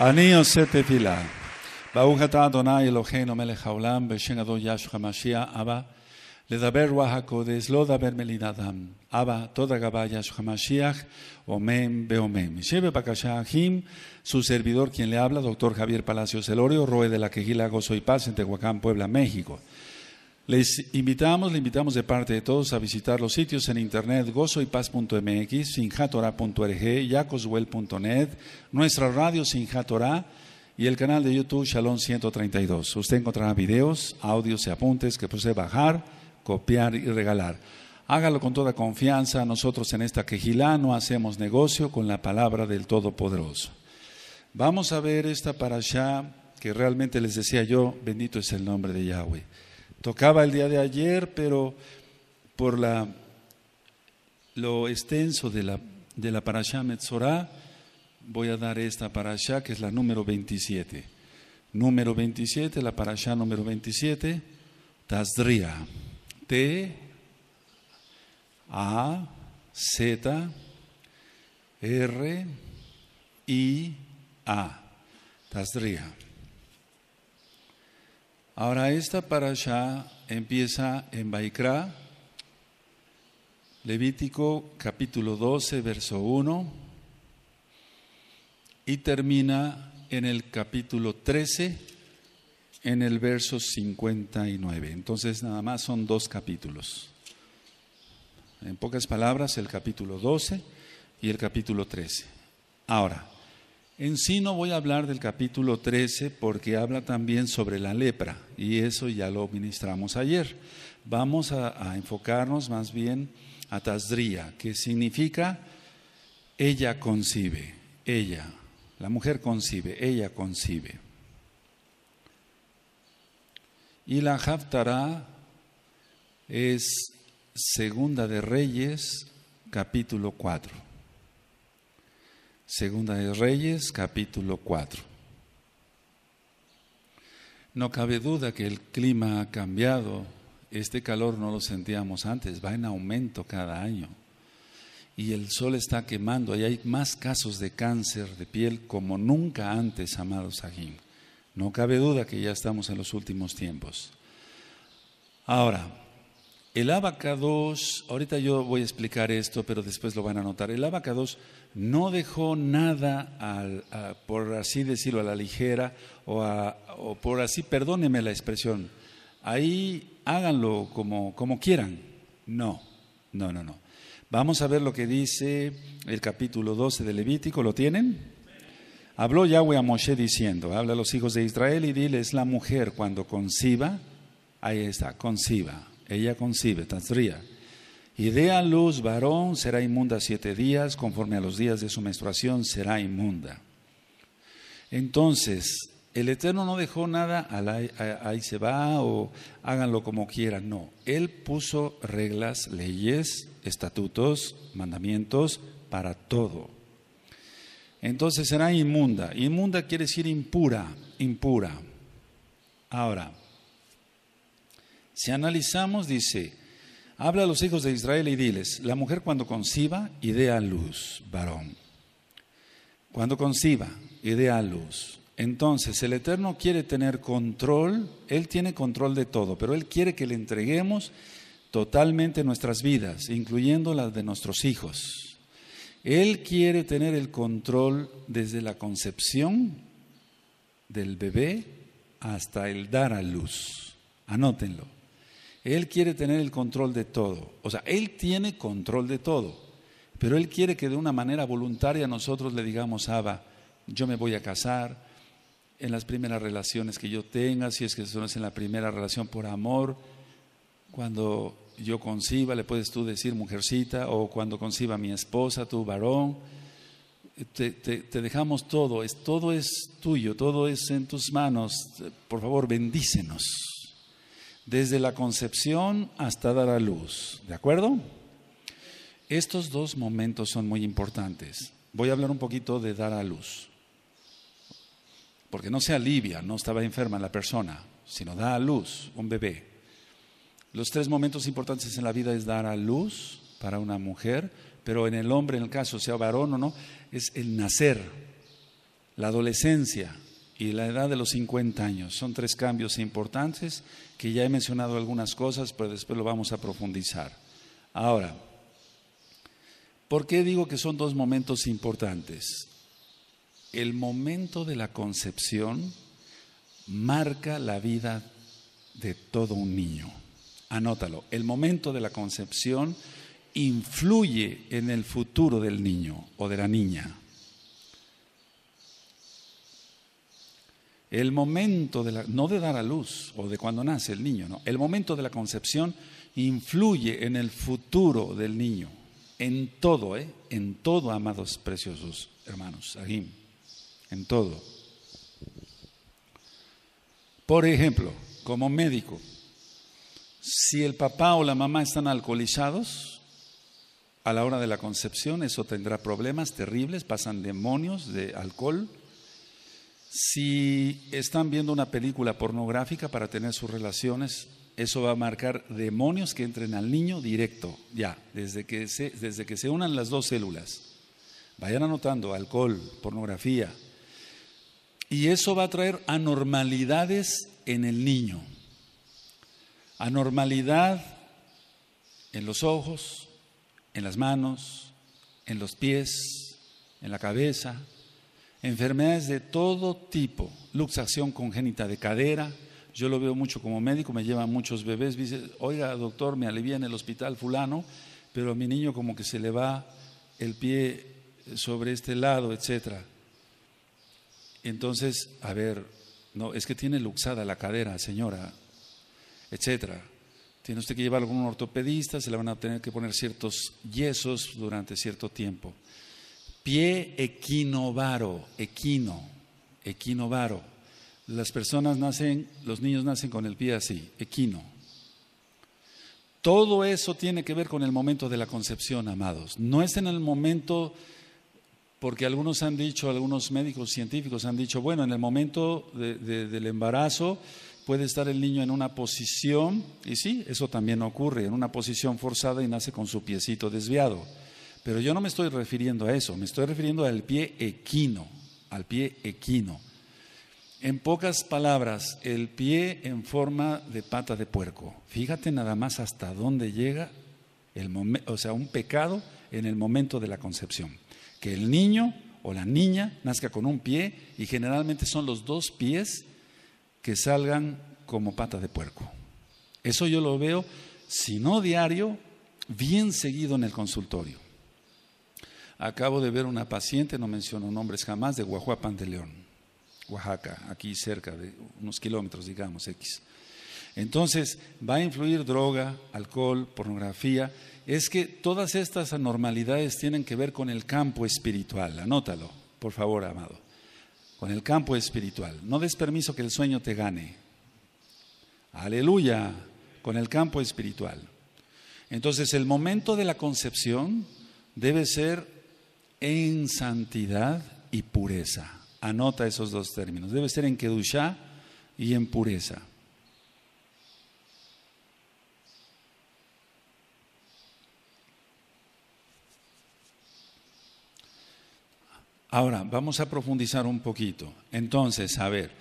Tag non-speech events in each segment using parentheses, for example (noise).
אני עושה תפילה. ברוך אתה אדוני אלוהינו מלך העולם, בשם אדון ישוע המשיח, אבא, לדבר רוח הקודש, לא לדבר מליד אדם. אבא, תודה רבה ישוע המשיח, omen beomen. Lleve bacallá Jim, su servidor quien le habla, doctor Javier Palacios Elorio, Roe de la Quejila Gozo y Paz en Tehuacán, Puebla, México. Les invitamos, le invitamos de parte de todos a visitar los sitios en internet gozoypaz.mx, sinjatora.org, yacoswell.net, nuestra radio Sinjatora y el canal de YouTube Shalom 132. Usted encontrará videos, audios y apuntes que puede bajar, copiar y regalar. Hágalo con toda confianza. Nosotros en esta quejilá no hacemos negocio con la palabra del Todopoderoso. Vamos a ver esta parashá que realmente les decía yo, bendito es el nombre de Yahweh. Tocaba el día de ayer, pero por la, lo extenso de la, de la parashá Metzorah, voy a dar esta parashá que es la número 27. Número 27, la parashá número 27, Tazdria. T a, Z, R, I, A. Tazdria. Ahora esta parasha empieza en Baikra, Levítico capítulo 12, verso 1, y termina en el capítulo 13, en el verso 59. Entonces nada más son dos capítulos. En pocas palabras, el capítulo 12 y el capítulo 13. Ahora, en sí no voy a hablar del capítulo 13 porque habla también sobre la lepra y eso ya lo ministramos ayer. Vamos a, enfocarnos más bien a Tazdría, que significa ella concibe, ella, la mujer concibe, ella concibe. Y la Haftarah es Segunda de Reyes, capítulo 4. Segunda de Reyes, capítulo 4. No cabe duda que el clima ha cambiado. Este calor no lo sentíamos antes, va en aumento cada año. Y el sol está quemando y hay más casos de cáncer de piel como nunca antes, amados Sahim. No cabe duda que ya estamos en los últimos tiempos. Ahora, el abacados, ahorita yo voy a explicar esto, pero después lo van a notar. El abacados no dejó nada, por así decirlo, a la ligera o, o, por así, perdóneme la expresión, ahí háganlo como, como quieran. No, no, no, no. Vamos a ver lo que dice el capítulo 12 de Levítico, ¿lo tienen? Habló Yahweh a Moshe diciendo, habla a los hijos de Israel y diles, la mujer cuando conciba, ahí está, conciba ella concibe, Tazría, y luz varón, será inmunda siete días, conforme a los días de su menstruación será inmunda. Entonces, el Eterno no dejó nada, ahí se va o háganlo como quieran, no. Él puso reglas, leyes, estatutos, mandamientos para todo. Entonces será inmunda. Inmunda quiere decir impura, impura. Ahora, si analizamos, dice, habla a los hijos de Israel y diles, la mujer cuando conciba, idea luz, varón. Cuando conciba, idea luz. Entonces, el Eterno quiere tener control, Él tiene control de todo, pero Él quiere que le entreguemos totalmente nuestras vidas, incluyendo las de nuestros hijos. Él quiere tener el control desde la concepción del bebé hasta el dar a luz. Anótenlo. Él quiere tener el control de todo. O sea, Él tiene control de todo. Pero Él quiere que de una manera voluntaria nosotros le digamos, Abba, yo me voy a casar en las primeras relaciones que yo tenga, si es que eso es en la primera relación por amor, cuando yo conciba, le puedes tú decir mujercita, o cuando conciba mi esposa, tu varón, te, te, dejamos todo, es, todo es tuyo, todo es en tus manos, por favor bendícenos desde la concepción hasta dar a luz. ¿De acuerdo? Estos dos momentos son muy importantes. Voy a hablar un poquito de dar a luz. Porque no se alivia, no estaba enferma la persona, sino da a luz un bebé. Los tres momentos importantes en la vida es dar a luz para una mujer, pero en el hombre, en el caso sea varón o no, es el nacer. la adolescencia y la edad de los 50 años. Son tres cambios importantes que ya he mencionado algunas cosas, pero después lo vamos a profundizar. Ahora, ¿por qué digo que son dos momentos importantes? El momento de la concepción marca la vida de todo un niño. Anótalo, el momento de la concepción influye en el futuro del niño o de la niña. El momento de la, no de dar a luz o de cuando nace el niño, no. El momento de la concepción influye en el futuro del niño, en todo, ¿eh? En todo, amados preciosos hermanos, en todo. Por ejemplo, como médico, si el papá o la mamá están alcoholizados a la hora de la concepción, eso tendrá problemas terribles, pasan demonios de alcohol. Si están viendo una película pornográfica para tener sus relaciones, eso va a marcar demonios que entren al niño directo, ya, desde que se, desde que se unan las dos células. Vayan anotando alcohol, pornografía. Y eso va a traer anormalidades en el niño. Anormalidad en los ojos, en las manos, en los pies, en la cabeza, enfermedades de todo tipo, luxación congénita de cadera. Yo lo veo mucho como médico, me llevan muchos bebés, dice, oiga doctor, me alivia en el hospital fulano, pero a mi niño como que se le va el pie sobre este lado, etcétera. Entonces, a ver, no, es que tiene luxada la cadera, señora, etcétera. Tiene usted que llevarlo con un ortopedista, se le van a tener que poner ciertos yesos durante cierto tiempo. Pie equinovaro, equino, equinovaro. Las personas nacen, los niños nacen con el pie así, equino. Todo eso tiene que ver con el momento de la concepción, amados. No es en el momento, porque algunos han dicho, algunos médicos científicos han dicho, bueno, en el momento del embarazo puede estar el niño en una posición, y sí, eso también ocurre, en una posición forzada y nace con su piecito desviado. Pero yo no me estoy refiriendo a eso, me estoy refiriendo al pie equino, al pie equino. En pocas palabras, el pie en forma de pata de puerco. Fíjate nada más hasta dónde llega el o sea, un pecado en el momento de la concepción. Que el niño o la niña nazca con un pie y generalmente son los dos pies que salgan como pata de puerco. Eso yo lo veo, si no diario, bien seguido en el consultorio. Acabo de ver una paciente, no menciono nombres jamás, de Guajuapan de León, Oaxaca, aquí cerca de unos kilómetros, digamos, X. Entonces, va a influir droga, alcohol, pornografía. Es que todas estas anormalidades tienen que ver con el campo espiritual. Anótalo, por favor, amado con el campo espiritual. No des permiso que el sueño te gane. Aleluya, con el campo espiritual. Entonces el momento de la concepción debe ser en santidad y pureza. Anota esos dos términos. Debe ser en kedushá y en pureza. Ahora, vamos a profundizar un poquito. Entonces, a ver,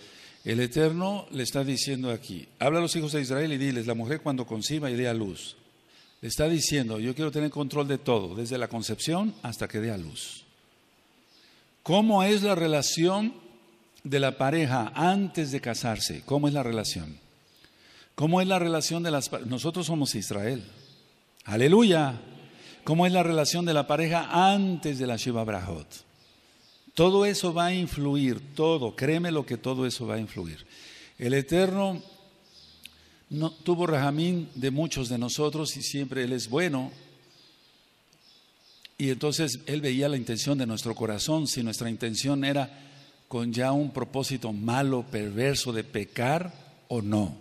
el Eterno le está diciendo aquí, habla a los hijos de Israel y diles, la mujer cuando conciba y dé a luz. Le está diciendo, yo quiero tener control de todo, desde la concepción hasta que dé a luz. ¿Cómo es la relación de la pareja antes de casarse? ¿Cómo es la relación? ¿Cómo es la relación de las Nosotros somos Israel. Aleluya. ¿Cómo es la relación de la pareja antes de la Shiva Brahot? Todo eso va a influir, todo, créeme lo que todo eso va a influir. El Eterno no, tuvo rajamín de muchos de nosotros y siempre Él es bueno. Y entonces Él veía la intención de nuestro corazón, si nuestra intención era con ya un propósito malo, perverso de pecar o no.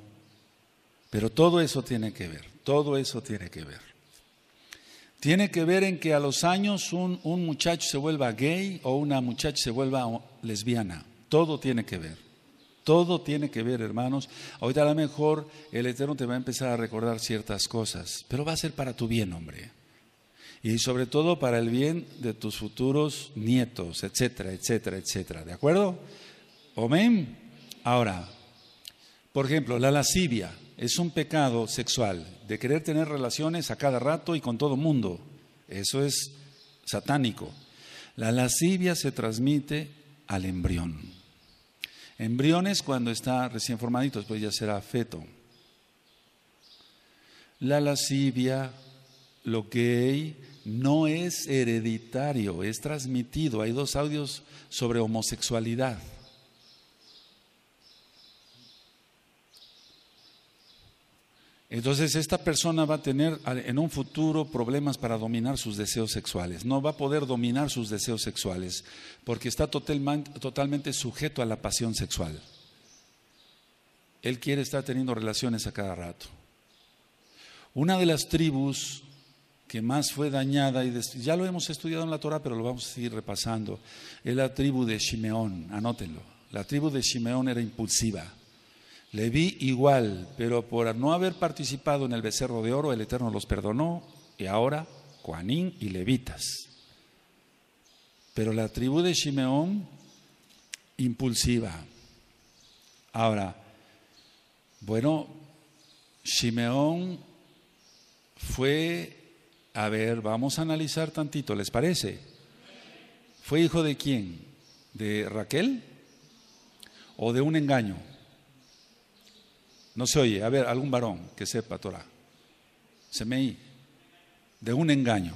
Pero todo eso tiene que ver, todo eso tiene que ver. Tiene que ver en que a los años un, muchacho se vuelva gay o una muchacha se vuelva lesbiana. Todo tiene que ver. Todo tiene que ver, hermanos. Ahorita a lo mejor el Eterno te va a empezar a recordar ciertas cosas, pero va a ser para tu bien, hombre. y sobre todo para el bien de tus futuros nietos, etcétera, etcétera, etcétera. ¿De acuerdo? Amén. Ahora, por ejemplo, la lascivia es un pecado sexual de querer tener relaciones a cada rato y con todo mundo. Eso es satánico. La lascivia se transmite al embrión. Embriones cuando está recién formadito, después ya será feto. La lascivia, lo gay, no es hereditario, es transmitido. Hay dos audios sobre homosexualidad. Entonces esta persona va a tener en un futuro problemas para dominar sus deseos sexuales. No va a poder dominar sus deseos sexuales porque está totalmente sujeto a la pasión sexual. Él quiere estar teniendo relaciones a cada rato. Una de las tribus que más fue dañada, y ya lo hemos estudiado en la Torah, pero lo vamos a seguir repasando, es la tribu de Shimeón, anótenlo. La tribu de Shimeón era impulsiva le vi igual, pero por no haber participado en el becerro de oro, el Eterno los perdonó, y ahora Juanín y levitas. Pero la tribu de Shimeón, impulsiva. Ahora, bueno, Shimeón fue, a ver, vamos a analizar tantito, ¿les parece? ¿Fue hijo de quién? ¿De Raquel? ¿O de un engaño? No se oye. A ver, algún varón que sepa Torah. Semeí. De un engaño.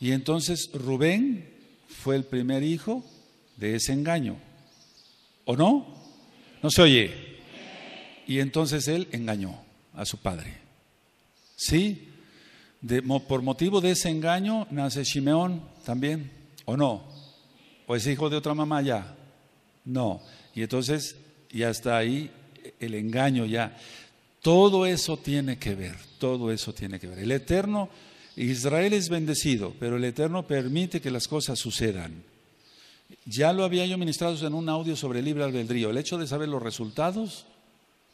Y entonces Rubén fue el primer hijo de ese engaño. ¿O no? No se oye. Y entonces él engañó a su padre. ¿Sí? por motivo de ese engaño nace Shimeón también. ¿O no? ¿O es hijo de otra mamá ya? No. Y entonces ya está ahí el engaño ya. Todo eso tiene que ver, todo eso tiene que ver. El Eterno, Israel es bendecido, pero el Eterno permite que las cosas sucedan. Ya lo había yo ministrado en un audio sobre el libre albedrío. El hecho de saber los resultados,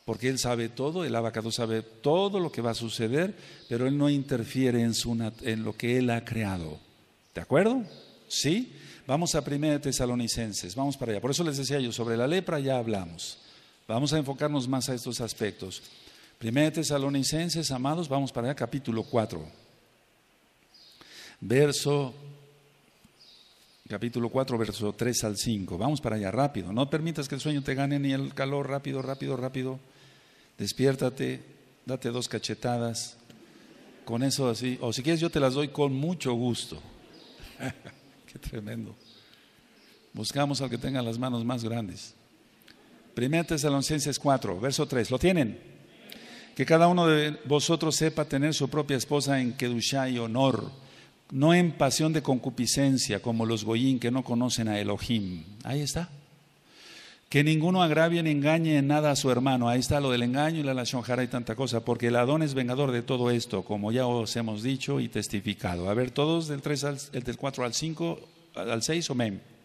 porque Él sabe todo, el abacado sabe todo lo que va a suceder, pero Él no interfiere en, lo que Él ha creado. ¿De acuerdo? ¿Sí? Vamos a 1 Tesalonicenses, vamos para allá. Por eso les decía yo, sobre la lepra ya hablamos. Vamos a enfocarnos más a estos aspectos. Primera Tesalonicenses, amados, vamos para allá, capítulo 4. Verso, capítulo 4, verso 3 al 5. Vamos para allá, rápido. No permitas que el sueño te gane ni el calor, rápido, rápido, rápido. Despiértate, date dos cachetadas. Con eso así, o si quieres yo te las doy con mucho gusto. (laughs) Qué tremendo. Buscamos al que tenga las manos más grandes. Primera Tesalonicenses 4, verso 3. ¿Lo tienen? Que cada uno de vosotros sepa tener su propia esposa en Kedushá y honor, no en pasión de concupiscencia, como los goyín que no conocen a Elohim. Ahí está. Que ninguno agravie ni engañe en nada a su hermano. Ahí está lo del engaño y la shonjara y tanta cosa, porque el Adón es vengador de todo esto, como ya os hemos dicho y testificado. A ver, todos del, 3 al, el del 4 al 5, al 6, amén.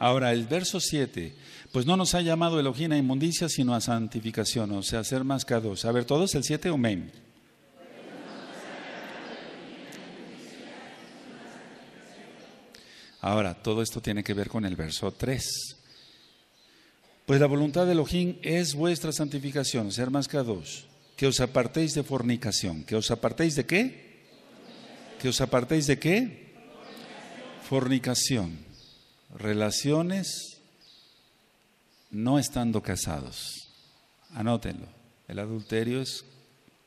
Ahora, el verso 7, pues no nos ha llamado Elohim a inmundicia, sino a santificación, o sea, a ser más dos. A ver, todos el 7, amén. Ahora, todo esto tiene que ver con el verso 3. Pues la voluntad de Elohim es vuestra santificación, ser más dos. que os apartéis de fornicación, que os apartéis de qué? Que os apartéis de qué? Fornicación relaciones no estando casados. Anótenlo. El adulterio es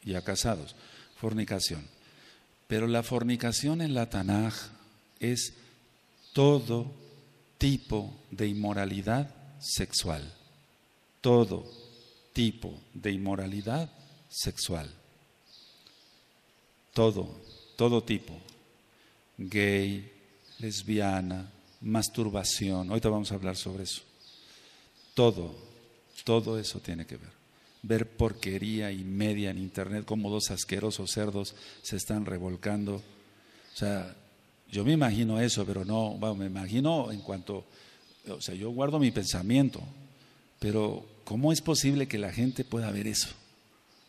ya casados. Fornicación. Pero la fornicación en la Tanaj es todo tipo de inmoralidad sexual. Todo tipo de inmoralidad sexual. Todo, todo tipo. Gay, lesbiana, masturbación. Ahorita vamos a hablar sobre eso. Todo, todo eso tiene que ver. ver porquería y media en internet, como dos asquerosos cerdos se están revolcando. O sea, yo me imagino eso, pero no, me imagino en cuanto, o sea, yo guardo mi pensamiento, pero ¿cómo es posible que la gente pueda ver eso?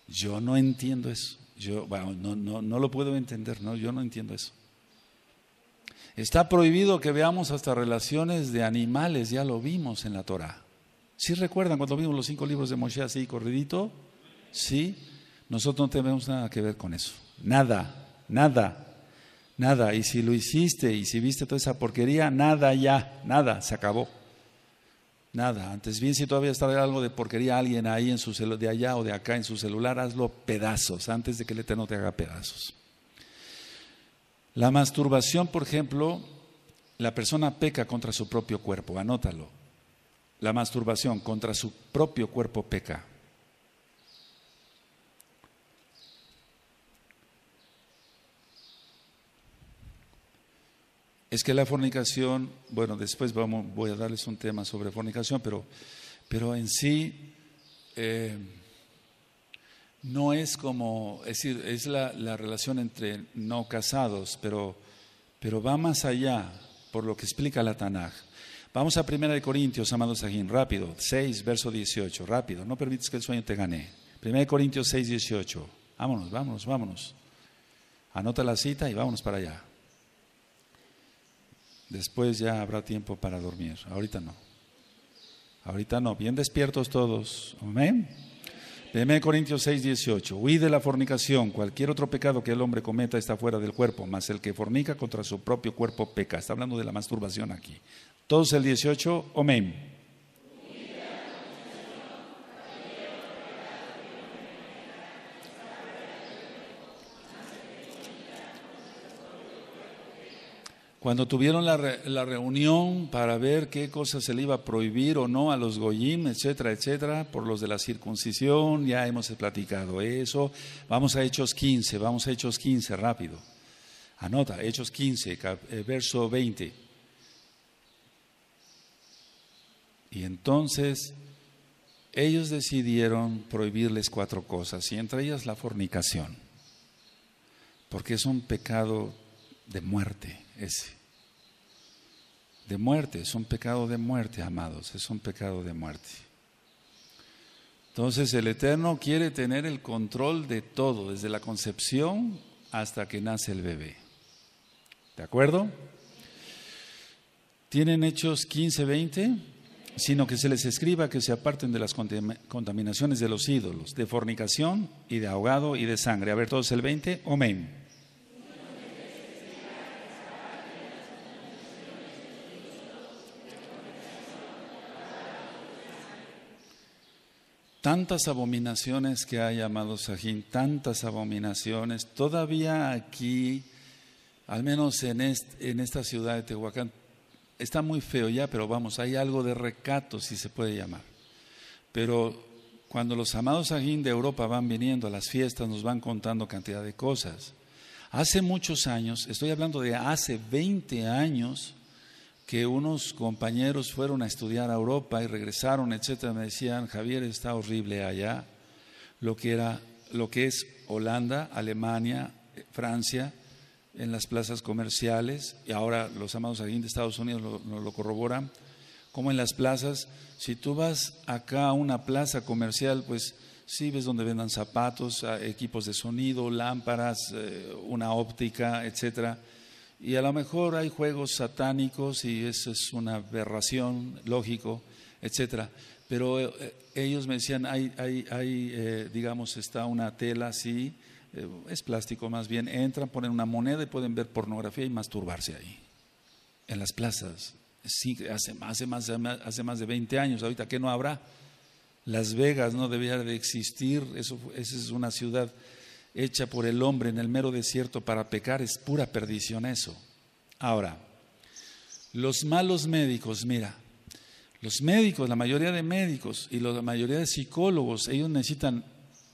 Yo no entiendo eso. Yo, bueno, no, no, no lo puedo entender, no, yo no entiendo eso. Está prohibido que veamos hasta relaciones de animales, ya lo vimos en la Torah. ¿Sí recuerdan cuando vimos los cinco libros de Moshe así corridito? Sí, nosotros no tenemos nada que ver con eso. Nada, nada, nada. Y si lo hiciste y si viste toda esa porquería, nada ya, nada, se acabó. Nada. Antes bien, si todavía está algo de porquería alguien ahí en su de allá o de acá en su celular, hazlo pedazos antes de que el Eterno te haga pedazos. La masturbación, por ejemplo, la persona peca contra su propio cuerpo, anótalo. La masturbación contra su propio cuerpo peca. Es que la fornicación, bueno, después vamos, voy a darles un tema sobre fornicación, pero, pero en sí eh, no es como, es decir, es la, relación entre no casados, pero, pero va más allá, por lo que explica la Tanaj. Vamos a 1 Corintios, amados aquí, rápido, 6, verso 18, rápido, no permites que el sueño te gane. 1 Corintios 6, 18, vámonos, vámonos, vámonos. Anota la cita y vámonos para allá. Después ya habrá tiempo para dormir. Ahorita no. Ahorita no. Bien despiertos todos. Amén. 1 Corintios 6, 18. Huí de la fornicación. Cualquier otro pecado que el hombre cometa está fuera del cuerpo, mas el que fornica contra su propio cuerpo peca. Está hablando de la masturbación aquí. Todos el 18. Amén. Cuando tuvieron la, reunión para ver qué cosas se le iba a prohibir o no a los goyim, etcétera, etcétera, por los de la circuncisión, ya hemos platicado eso. Vamos a Hechos 15, vamos a Hechos 15, rápido. Anota, Hechos 15, eh, verso 20. Y entonces ellos decidieron prohibirles cuatro cosas, y entre ellas la fornicación, porque es un pecado de muerte ese. De muerte, es un pecado de muerte, amados, es un pecado de muerte. Entonces el Eterno quiere tener el control de todo, desde la concepción hasta que nace el bebé. ¿De acuerdo? ¿Tienen hechos 15, 20? Sino que se les escriba que se aparten de las contaminaciones de los ídolos, de fornicación y de ahogado y de sangre. A ver, todos el 20, amén. Tantas abominaciones que hay, amados Sajín, tantas abominaciones. Todavía aquí, al menos en, en esta ciudad de Tehuacán, está muy feo ya, pero vamos, hay algo de recato, si se puede llamar. Pero cuando los amados Sajín de Europa van viniendo a las fiestas, nos van contando cantidad de cosas. Hace muchos años, estoy hablando de hace 20 años, que unos compañeros fueron a estudiar a Europa y regresaron, etcétera, me decían, Javier, está horrible allá, lo que era, lo que es Holanda, Alemania, Francia, en las plazas comerciales, y ahora los amados aquí de Estados Unidos nos lo, corroboran, como en las plazas, si tú vas acá a una plaza comercial, pues sí ves donde vendan zapatos, equipos de sonido, lámparas, eh, una óptica, etcétera y a lo mejor hay juegos satánicos y eso es una aberración, lógico, etcétera. Pero eh, ellos me decían, hay, hay, hay eh, digamos, está una tela así, eh, es plástico más bien, entran, ponen una moneda y pueden ver pornografía y masturbarse ahí, en las plazas. Sí, hace, hace, más, hace más de 20 años, ahorita que no habrá. Las Vegas no debía de existir, eso, esa es una ciudad hecha por el hombre en el mero desierto para pecar es pura perdición eso. Ahora, los malos médicos, mira, los médicos, la mayoría de médicos y la mayoría de psicólogos, ellos necesitan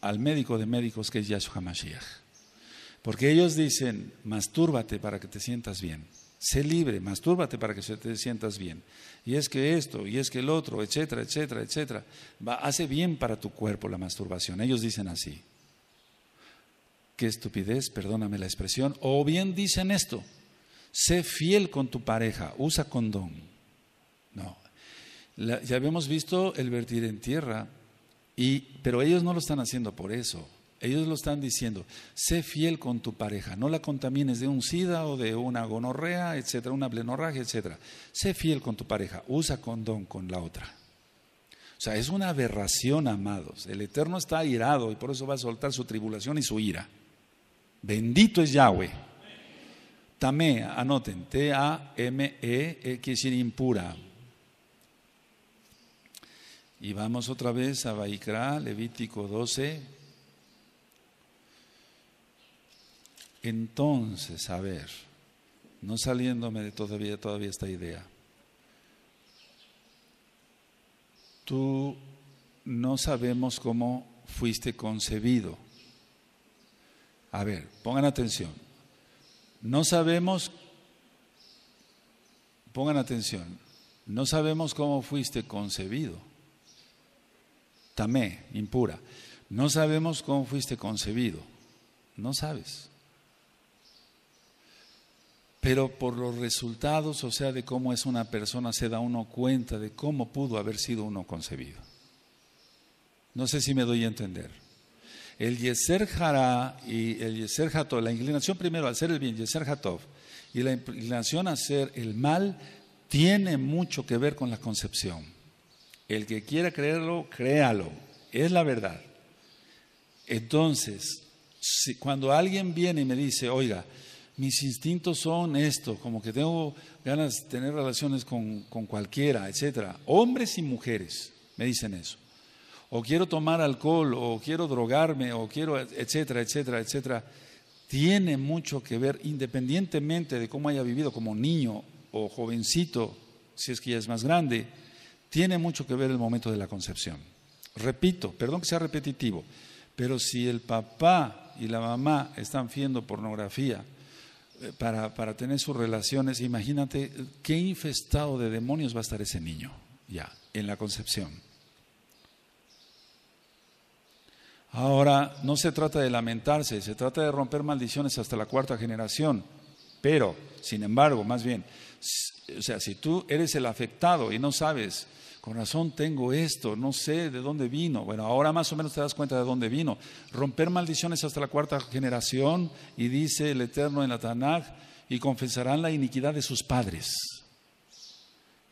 al médico de médicos que es Yahshua HaMashiach. Porque ellos dicen, mastúrbate para que te sientas bien. Sé libre, mastúrbate para que te sientas bien. Y es que esto, y es que el otro, etcétera, etcétera, etcétera. Va, hace bien para tu cuerpo la masturbación. Ellos dicen así. Qué estupidez, perdóname la expresión. O bien dicen esto, sé fiel con tu pareja, usa condón. No. ya habíamos visto el vertir en tierra, y, pero ellos no lo están haciendo por eso. Ellos lo están diciendo, sé fiel con tu pareja, no la contamines de un sida o de una gonorrea, etcétera, una blenorragia, etcétera. Sé fiel con tu pareja, usa condón con la otra. O sea, es una aberración, amados. El Eterno está airado y por eso va a soltar su tribulación y su ira. Bendito es Yahweh. Tamé, anoten, T-A-M-E, quiere decir impura. Y vamos otra vez a Baikra, Levítico 12. Entonces, a ver, no saliéndome de todavía, todavía esta idea, tú no sabemos cómo fuiste concebido. A ver, pongan atención. No sabemos, pongan atención, no sabemos cómo fuiste concebido. Tamé, impura. No sabemos cómo fuiste concebido. No sabes pero por los resultados, o sea, de cómo es una persona, se da uno cuenta de cómo pudo haber sido uno concebido. No sé si me doy a entender. El Yeser Jara y el Yeser Hatov, la inclinación primero a hacer el bien, Yeser Hatov, y la inclinación a hacer el mal, tiene mucho que ver con la concepción. El que quiera creerlo, créalo, es la verdad. Entonces, cuando alguien viene y me dice, oiga, mis instintos son esto, como que tengo ganas de tener relaciones con, cualquiera, etcétera. Hombres y mujeres me dicen eso. O quiero tomar alcohol, o quiero drogarme, o quiero, etcétera, etcétera, etcétera. Tiene mucho que ver, independientemente de cómo haya vivido como niño o jovencito, si es que ya es más grande, tiene mucho que ver el momento de la concepción. Repito, perdón que sea repetitivo, pero si el papá y la mamá están viendo pornografía, eh, para, para, tener sus relaciones, imagínate qué infestado de demonios va a estar ese niño ya en la concepción. Ahora, no se trata de lamentarse, se trata de romper maldiciones hasta la cuarta generación, pero, sin embargo, más bien, o sea, si tú eres el afectado y no sabes con razón tengo esto, no sé de dónde vino. Bueno, ahora más o menos te das cuenta de dónde vino. Romper maldiciones hasta la cuarta generación y dice el Eterno en la Tanaj, y confesarán la iniquidad de sus padres.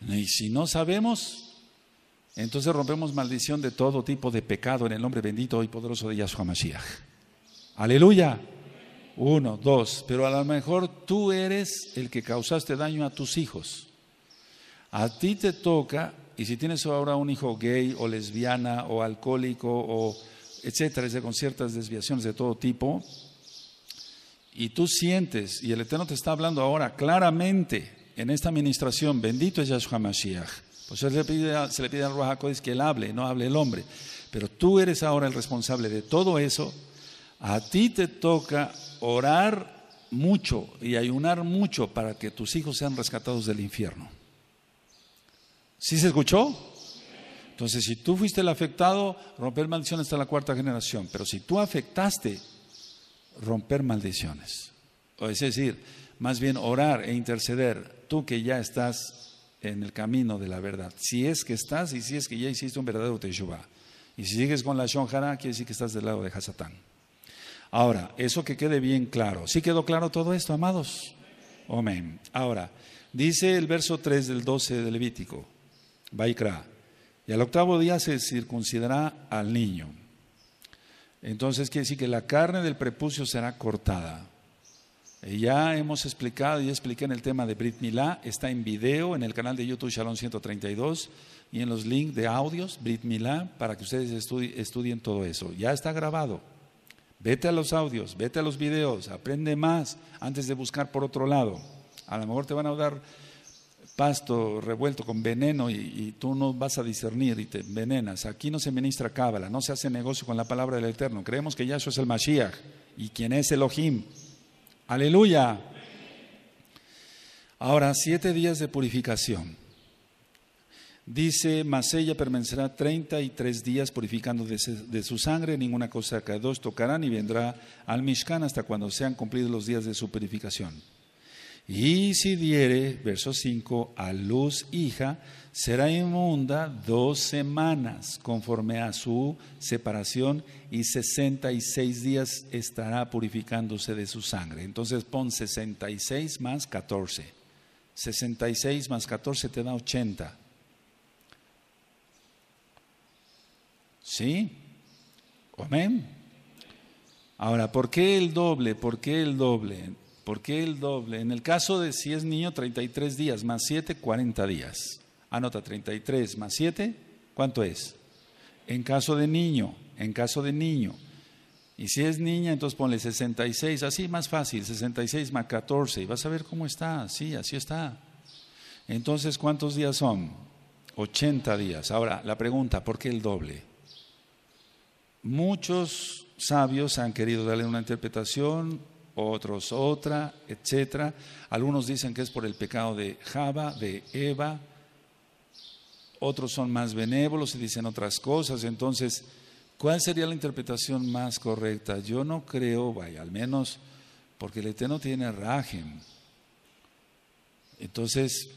Y si no sabemos, entonces rompemos maldición de todo tipo de pecado en el nombre bendito y poderoso de Yahshua Mashiach. Aleluya. Uno, dos. Pero a lo mejor tú eres el que causaste daño a tus hijos. A ti te toca y si tienes ahora un hijo gay o lesbiana o alcohólico o etcétera, con ciertas desviaciones de todo tipo, y tú sientes, y el Eterno te está hablando ahora claramente en esta administración, bendito es Yahshua Mashiach. Pues se le pide, se le al que él hable, no hable el hombre. Pero tú eres ahora el responsable de todo eso. A ti te toca orar mucho y ayunar mucho para que tus hijos sean rescatados del infierno. ¿Sí se escuchó? Entonces, si tú fuiste el afectado, romper maldiciones hasta la cuarta generación. Pero si tú afectaste, romper maldiciones. Es decir, más bien orar e interceder, tú que ya estás en el camino de la verdad. Si es que estás y si es que ya hiciste un verdadero teshuvah. Y si sigues con la shonjara, quiere decir que estás del lado de Hasatán. Ahora, eso que quede bien claro. ¿Sí quedó claro todo esto, amados? Amén. Ahora, dice el verso 3 del 12 de Levítico. Baikra. Y al octavo día se circuncidará al niño. Entonces quiere decir que la carne del prepucio será cortada. Ya hemos explicado, y expliqué en el tema de Brit Milá, está en video en el canal de YouTube Shalom 132 y en los links de audios Brit Milá para que ustedes estudien todo eso. Ya está grabado. Vete a los audios, vete a los videos, aprende más antes de buscar por otro lado. A lo mejor te van a dar pasto revuelto con veneno y, tú no vas a discernir y te envenenas. Aquí no se ministra cábala, no se hace negocio con la palabra del Eterno. Creemos que Yahshua es el Mashiach y quien es Elohim. Aleluya. Ahora, siete días de purificación. Dice, mas ella permanecerá treinta y tres días purificando de, su sangre, ninguna cosa que dos tocarán y vendrá al Mishkan hasta cuando sean cumplidos los días de su purificación. Y si diere, verso 5, a luz hija, será inmunda dos semanas conforme a su separación y sesenta y seis días estará purificándose de su sangre. Entonces pon sesenta y seis más catorce. Sesenta y seis más catorce te da ochenta. ¿Sí? Amén. Ahora, ¿por qué el doble? ¿Por qué el doble? ¿Por qué el doble? En el caso de si es niño, 33 días, más 7, 40 días. Anota 33 más 7, ¿cuánto es? En caso de niño, en caso de niño. Y si es niña, entonces ponle 66, así más fácil, 66 más 14, y vas a ver cómo está, sí, así está. Entonces, ¿cuántos días son? 80 días. Ahora, la pregunta, ¿por qué el doble? Muchos sabios han querido darle una interpretación otros otra, etcétera. Algunos dicen que es por el pecado de Java, de Eva. Otros son más benévolos y dicen otras cosas. Entonces, ¿cuál sería la interpretación más correcta? Yo no creo, vaya, al menos porque el Eterno tiene rajem. Entonces,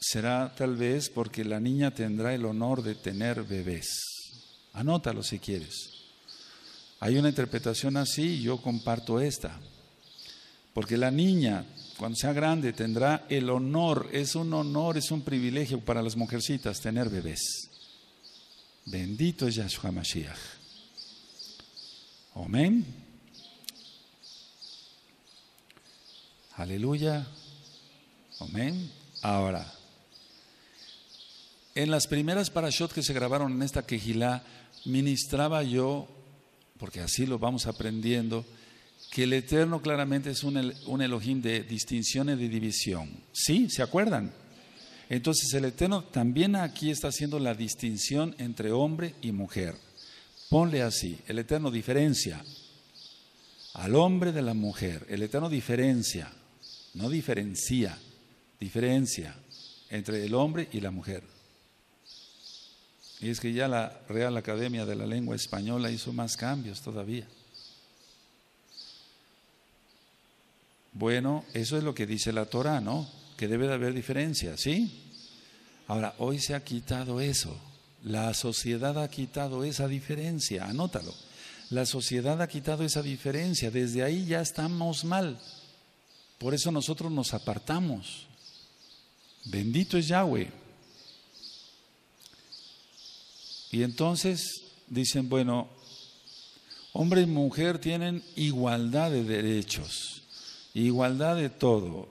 será tal vez porque la niña tendrá el honor de tener bebés. Anótalo si quieres. Hay una interpretación así yo comparto esta. Porque la niña, cuando sea grande, tendrá el honor, es un honor, es un privilegio para las mujercitas tener bebés. Bendito es Yahshua Mashiach. Amén. Aleluya. Amén. Ahora, en las primeras parashot que se grabaron en esta quejilá, ministraba yo, porque así lo vamos aprendiendo, que el Eterno claramente es un, un Elohim de distinción y de división. ¿Sí? ¿Se acuerdan? Entonces el Eterno también aquí está haciendo la distinción entre hombre y mujer. Ponle así, el Eterno diferencia al hombre de la mujer. El Eterno diferencia, no diferencia, diferencia entre el hombre y la mujer. Y es que ya la Real Academia de la Lengua Española hizo más cambios todavía. Bueno, eso es lo que dice la Torah, ¿no? Que debe de haber diferencia, ¿sí? Ahora, hoy se ha quitado eso. La sociedad ha quitado esa diferencia, anótalo. La sociedad ha quitado esa diferencia, desde ahí ya estamos mal. Por eso nosotros nos apartamos. Bendito es Yahweh. Y entonces dicen, bueno, hombre y mujer tienen igualdad de derechos. Igualdad de todo.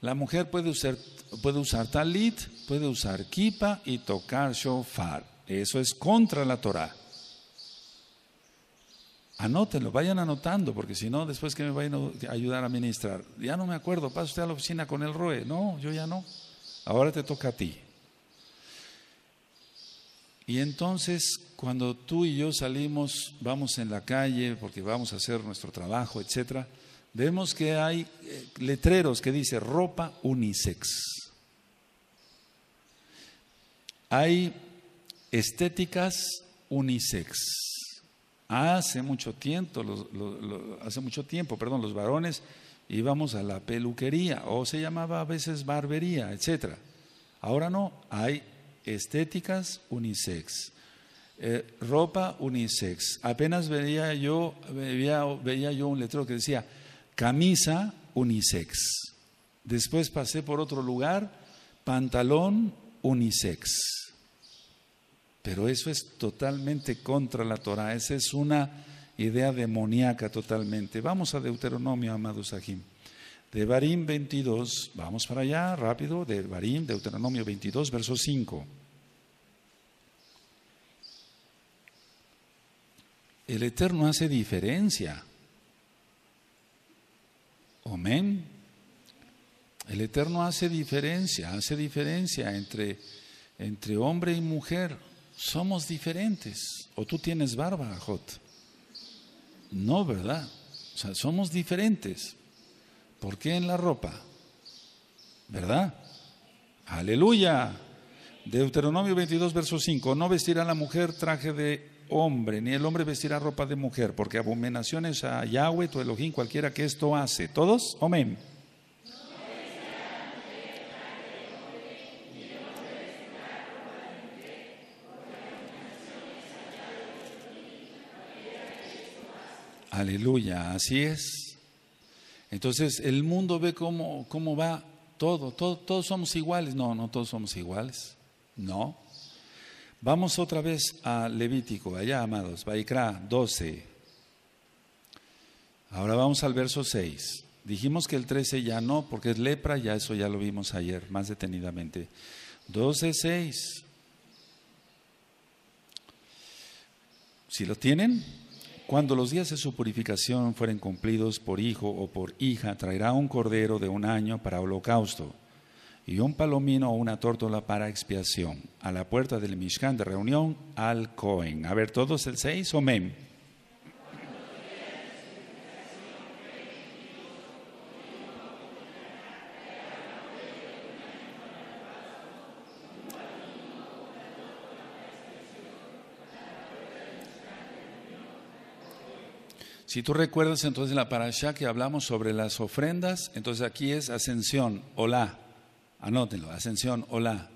La mujer puede usar, puede usar talit, puede usar kipa y tocar shofar. Eso es contra la Torah. Anótenlo, vayan anotando, porque si no, después que me vayan a ayudar a ministrar. Ya no me acuerdo, pasa usted a la oficina con el ROE. No, yo ya no. Ahora te toca a ti. Y entonces, cuando tú y yo salimos, vamos en la calle, porque vamos a hacer nuestro trabajo, etcétera, vemos que hay eh, letreros que dice ropa unisex. Hay estéticas unisex. Hace mucho tiempo, los, hace mucho tiempo, perdón, los varones íbamos a la peluquería o se llamaba a veces barbería, etcétera. Ahora no, hay estéticas unisex. Eh, ropa unisex. Apenas veía yo, veía, veía yo un letrero que decía camisa unisex. Después pasé por otro lugar, pantalón unisex. Pero eso es totalmente contra la Torah, esa es una idea demoníaca totalmente. Vamos a Deuteronomio, amados Sahim. De Barim 22, vamos para allá, rápido, de Barim, Deuteronomio 22, verso 5. El Eterno hace diferencia Amén. El Eterno hace diferencia, hace diferencia entre, entre hombre y mujer. Somos diferentes. O tú tienes barba, Jot. No, ¿verdad? O sea, somos diferentes. ¿Por qué en la ropa? ¿verdad? Aleluya. Deuteronomio 22, verso 5. No vestirá la mujer traje de hombre, ni el hombre vestirá ropa de mujer, porque abominaciones a Yahweh, tu Elohim, cualquiera que esto hace. ¿Todos? Amén. Aleluya, así es. Entonces el mundo ve cómo, cómo va todo, todo, todos somos iguales. No, no todos somos iguales. No. Vamos otra vez a Levítico, allá amados, Vaikra 12. Ahora vamos al verso 6. Dijimos que el 13 ya no, porque es lepra, ya eso ya lo vimos ayer más detenidamente. 12, 6. Si lo tienen, cuando los días de su purificación fueren cumplidos por hijo o por hija, traerá un cordero de un año para holocausto y un palomino o una tórtola para expiación a la puerta del Mishkan de reunión al Cohen. A ver, todos el seis o mem. Si tú recuerdas entonces la parasha que hablamos sobre las ofrendas, entonces aquí es ascensión, hola, anótenlo, ascensión, hola,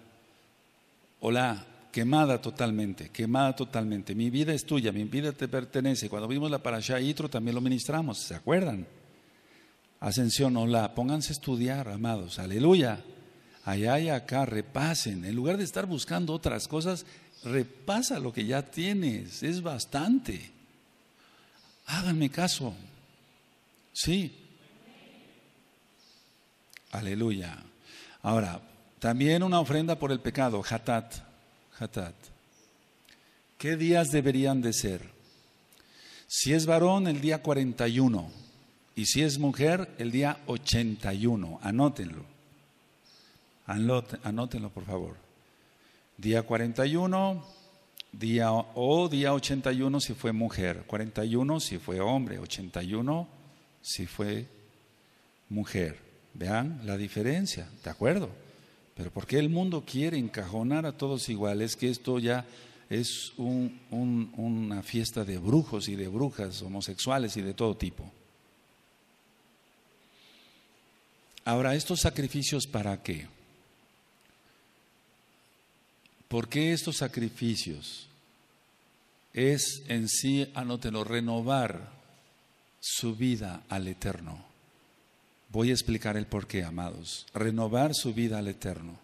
hola, quemada totalmente, quemada totalmente. Mi vida es tuya, mi vida te pertenece. Cuando vimos la parasha Itro también lo ministramos, ¿se acuerdan? Ascensión, hola, pónganse a estudiar, amados, aleluya. Allá y acá, repasen. En lugar de estar buscando otras cosas, repasa lo que ya tienes, es bastante. Háganme caso. Sí. Aleluya. Ahora, también una ofrenda por el pecado, hatat. Hatat. ¿Qué días deberían de ser? Si es varón, el día 41. Y si es mujer, el día 81. Anótenlo. Anótenlo, por favor. Día 41 Día o día 81 si fue mujer, 41 si fue hombre, 81 si fue mujer. Vean la diferencia, ¿de acuerdo? Pero ¿por qué el mundo quiere encajonar a todos iguales? Que esto ya es una fiesta de brujos y de brujas homosexuales y de todo tipo. Ahora, ¿estos sacrificios para qué? ¿Por qué estos sacrificios? Es en sí, anótelo, renovar su vida al eterno. Voy a explicar el por qué, amados. Renovar su vida al eterno.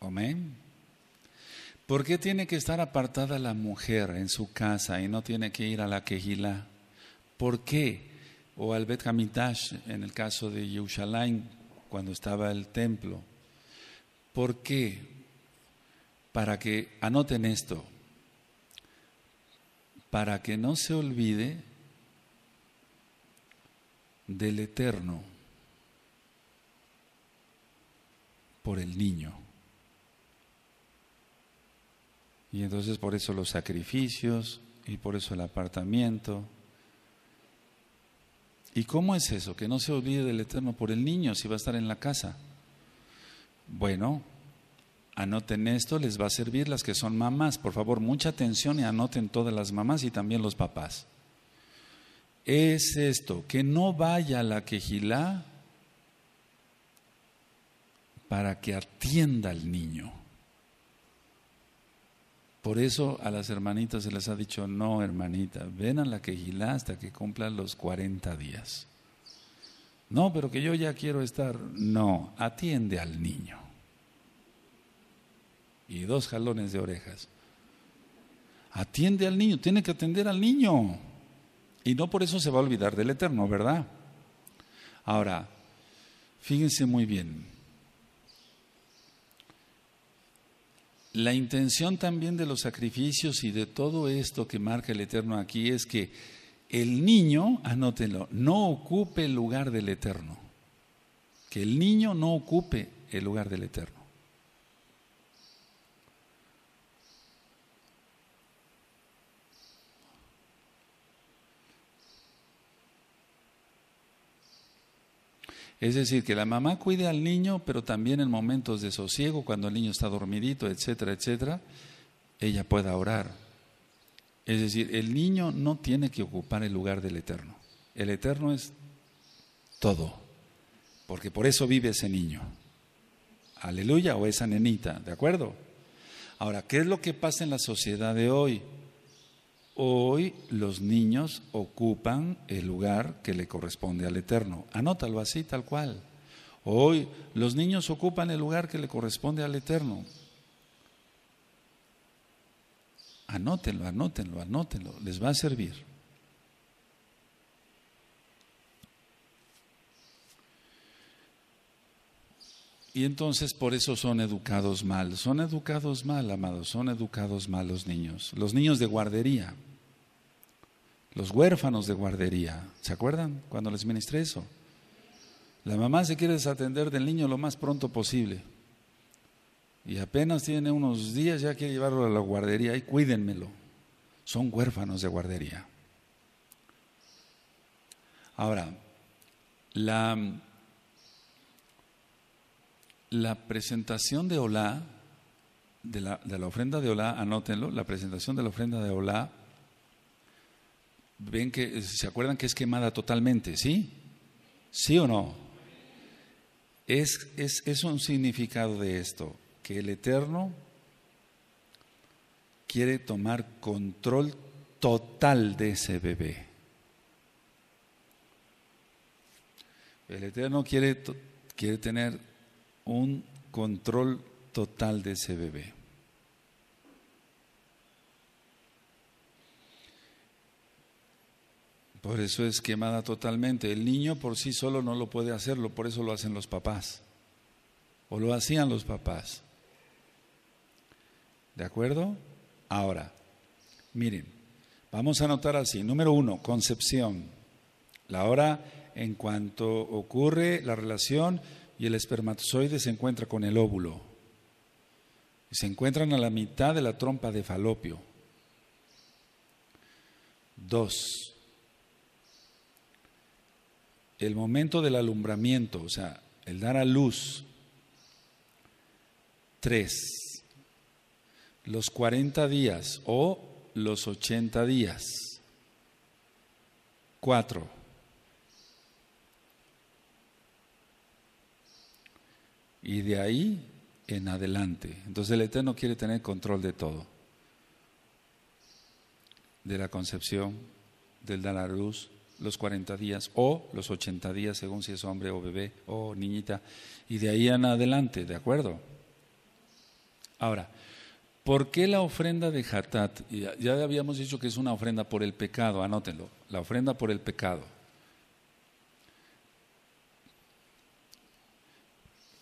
Amén. ¿Por qué tiene que estar apartada la mujer en su casa y no tiene que ir a la quejila? ¿Por qué? o al Bet Hamitash en el caso de Yerushalayim cuando estaba el templo. ¿Por qué? Para que anoten esto, para que no se olvide del eterno por el niño. Y entonces por eso los sacrificios y por eso el apartamiento ¿Y cómo es eso? Que no se olvide del Eterno por el niño si va a estar en la casa. Bueno, anoten esto, les va a servir las que son mamás. Por favor, mucha atención y anoten todas las mamás y también los papás. Es esto, que no vaya la quejilá para que atienda al niño. Por eso a las hermanitas se les ha dicho, no hermanita, ven a la quejilá hasta que cumplan los 40 días. No, pero que yo ya quiero estar. No, atiende al niño. Y dos jalones de orejas. Atiende al niño, tiene que atender al niño. Y no por eso se va a olvidar del Eterno, ¿verdad? Ahora, fíjense muy bien. La intención también de los sacrificios y de todo esto que marca el Eterno aquí es que el niño, anótenlo, no ocupe el lugar del Eterno. Que el niño no ocupe el lugar del Eterno. Es decir, que la mamá cuide al niño, pero también en momentos de sosiego, cuando el niño está dormidito, etcétera, etcétera, ella pueda orar. Es decir, el niño no tiene que ocupar el lugar del Eterno. El Eterno es todo, porque por eso vive ese niño. Aleluya, o esa nenita, ¿de acuerdo? Ahora, ¿qué es lo que pasa en la sociedad de hoy? Hoy los niños ocupan el lugar que le corresponde al Eterno. Anótalo así, tal cual. Hoy los niños ocupan el lugar que le corresponde al Eterno. Anótenlo, anótenlo, anótenlo, les va a servir. Y entonces por eso son educados mal. Son educados mal, amados, son educados mal los niños. Los niños de guardería, los huérfanos de guardería. ¿Se acuerdan cuando les ministré eso? La mamá se quiere desatender del niño lo más pronto posible. Y apenas tiene unos días ya quiere llevarlo a la guardería y cuídenmelo. Son huérfanos de guardería. Ahora, la la presentación de Olá, de la, de la, ofrenda de Olá, anótenlo, la presentación de la ofrenda de Olá, ven que, ¿se acuerdan que es quemada totalmente? ¿Sí? ¿Sí o no? Es, es, es un significado de esto, que el Eterno quiere tomar control total de ese bebé. El Eterno quiere, quiere tener un control total de ese bebé. Por eso es quemada totalmente. El niño por sí solo no lo puede hacerlo, por eso lo hacen los papás. O lo hacían los papás. ¿De acuerdo? Ahora, miren, vamos a anotar así. Número uno, concepción. La hora en cuanto ocurre la relación y el espermatozoide se encuentra con el óvulo. Y se encuentran a la mitad de la trompa de falopio. Dos, el momento del alumbramiento, o sea, el dar a luz. Tres, los 40 días o los 80 días. Cuatro, y de ahí en adelante. Entonces el Eterno quiere tener control de todo. De la concepción, del dar a luz, los 40 días o los 80 días, según si es hombre o bebé o niñita, y de ahí en adelante, ¿de acuerdo? Ahora, ¿por qué la ofrenda de Hatat? Ya habíamos dicho que es una ofrenda por el pecado, anótenlo, la ofrenda por el pecado.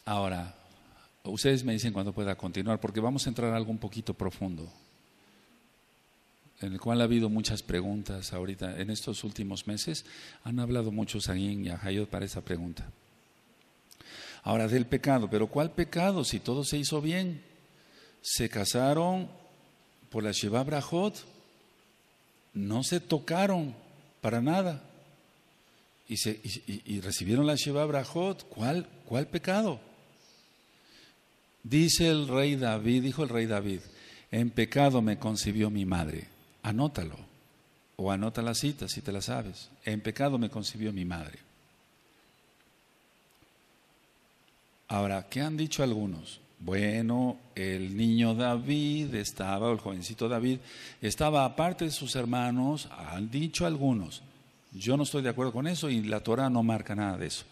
Ahora, ustedes me dicen cuándo pueda continuar, porque vamos a entrar a algo un poquito profundo, en el cual ha habido muchas preguntas ahorita. En estos últimos meses han hablado muchos Saguín y Ajayot para esa pregunta. Ahora, del pecado, pero ¿cuál pecado si todo se hizo bien? Se casaron por la Sheba Brajot, no se tocaron para nada. Y, se, y, recibieron la Sheba Brajot, ¿cuál, ¿cuál pecado? Dice el rey David, dijo el rey David, en pecado me concibió mi madre. Anótalo. O anota la cita si te la sabes. En pecado me concibió mi madre. Ahora, ¿qué han dicho algunos? Bueno, el niño David estaba, el jovencito David, estaba aparte de sus hermanos, han dicho algunos. Yo no estoy de acuerdo con eso y la Torah no marca nada de eso.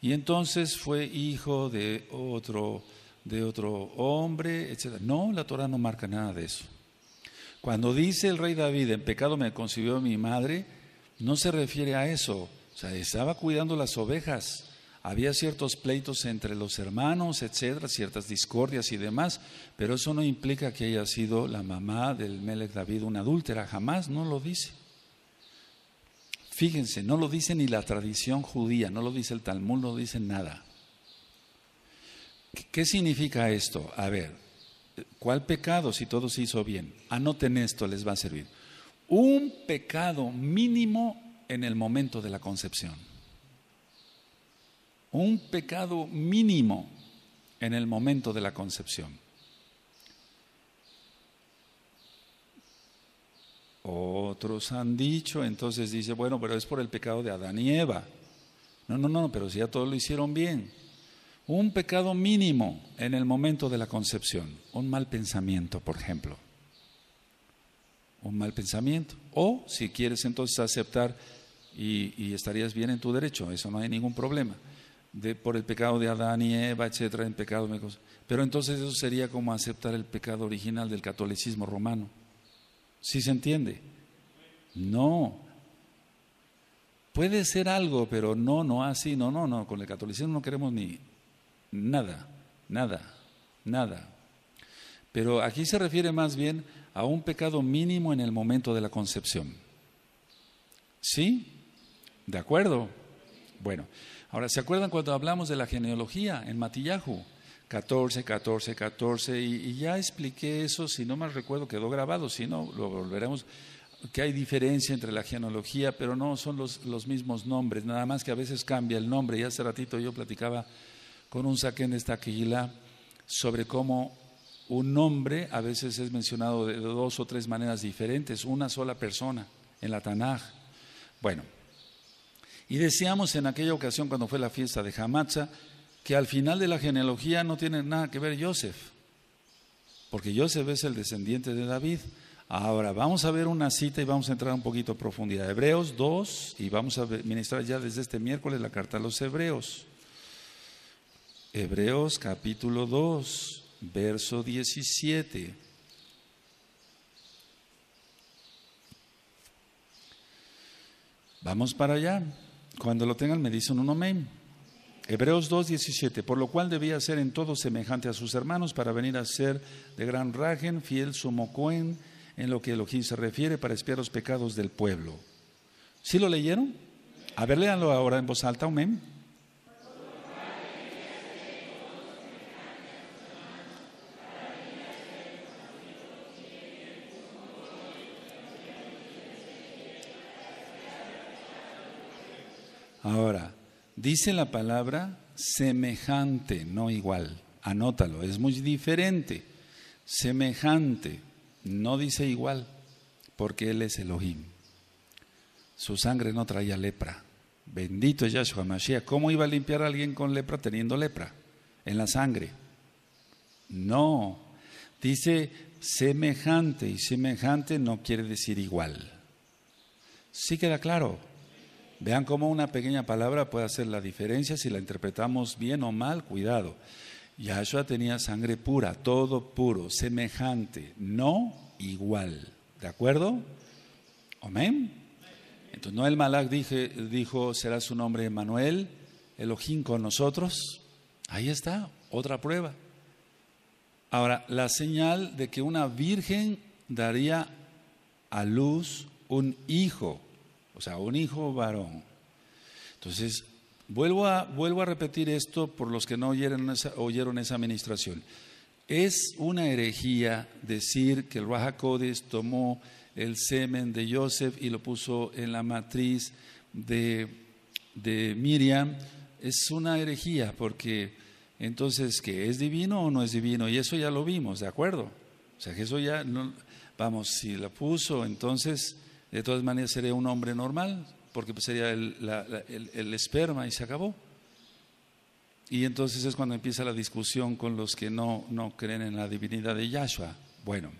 Y entonces fue hijo de otro de otro hombre, etc. No, la Torah no marca nada de eso. Cuando dice el rey David, en pecado me concibió mi madre, no se refiere a eso. O sea, estaba cuidando las ovejas. Había ciertos pleitos entre los hermanos, etcétera, ciertas discordias y demás, pero eso no implica que haya sido la mamá del Melech David una adúltera, jamás no lo dice. Fíjense, no lo dice ni la tradición judía, no lo dice el Talmud, no dice nada. ¿Qué significa esto? A ver, ¿cuál pecado si todo se hizo bien? Anoten esto, les va a servir. Un pecado mínimo en el momento de la concepción. un pecado mínimo en el momento de la concepción. Otros han dicho, entonces dice, bueno, pero es por el pecado de Adán y Eva. No, no, no, pero si ya todos lo hicieron bien. Un pecado mínimo en el momento de la concepción, un mal pensamiento, por ejemplo. Un mal pensamiento. O si quieres entonces aceptar y, estarías bien en tu derecho, eso no hay ningún problema. De, por el pecado de Adán y Eva, etcétera, en pecado. Pero entonces eso sería como aceptar el pecado original del catolicismo romano. ¿Sí se entiende? No. Puede ser algo, pero no, no así, no, no, no. Con el catolicismo no queremos ni nada, nada, nada. Pero aquí se refiere más bien a un pecado mínimo en el momento de la concepción. ¿Sí? ¿De acuerdo? Bueno, ahora, ¿se acuerdan cuando hablamos de la genealogía en Matillahu? 14, 14, 14, y, ya expliqué eso, si no mal recuerdo quedó grabado, si no, lo volveremos, que hay diferencia entre la genealogía, pero no son los, los mismos nombres, nada más que a veces cambia el nombre, y hace ratito yo platicaba con un saquén de esta sobre cómo un nombre a veces es mencionado de dos o tres maneras diferentes, una sola persona en la Tanaj. Bueno, y decíamos en aquella ocasión cuando fue la fiesta de Hamatza, que al final de la genealogía no tiene nada que ver Joseph, porque Joseph es el descendiente de David. Ahora, vamos a ver una cita y vamos a entrar un poquito a profundidad. Hebreos 2, y vamos a ministrar ya desde este miércoles la carta a los Hebreos. Hebreos capítulo 2, verso 17. Vamos para allá. Cuando lo tengan me dicen un amén. Hebreos 2.17, por lo cual debía ser en todo semejante a sus hermanos para venir a ser de gran rajen, fiel sumo en lo que Elohim se refiere para espiar los pecados del pueblo. ¿Sí lo leyeron? A ver, léanlo ahora en voz alta, amén. Ahora, Dice la palabra semejante, no igual. Anótalo, es muy diferente. Semejante, no dice igual, porque Él es Elohim. Su sangre no traía lepra. Bendito es Yahshua Mashiach. ¿Cómo iba a limpiar a alguien con lepra teniendo lepra? En la sangre. No. Dice semejante y semejante no quiere decir igual. ¿Sí queda claro? Vean cómo una pequeña palabra puede hacer la diferencia si la interpretamos bien o mal, cuidado. Yahshua tenía sangre pura, todo puro, semejante, no igual. ¿De acuerdo? Amén. Entonces, no el Malak dijo, será su nombre Manuel, Elohim con nosotros. Ahí está, otra prueba. Ahora, la señal de que una virgen daría a luz un hijo sea, un hijo varón. Entonces, vuelvo a, vuelvo a repetir esto por los que no oyeron esa, oyeron esa administración. Es una herejía decir que el Raja tomó el semen de Joseph y lo puso en la matriz de, de Miriam. Es una herejía porque entonces, ¿qué? ¿Es divino o no es divino? Y eso ya lo vimos, ¿de acuerdo? O sea, que eso ya, no, vamos, si la puso, entonces de todas maneras sería un hombre normal, porque pues, sería el, esperma y se acabó. Y entonces es cuando empieza la discusión con los que no, no creen en la divinidad de Yahshua. Bueno,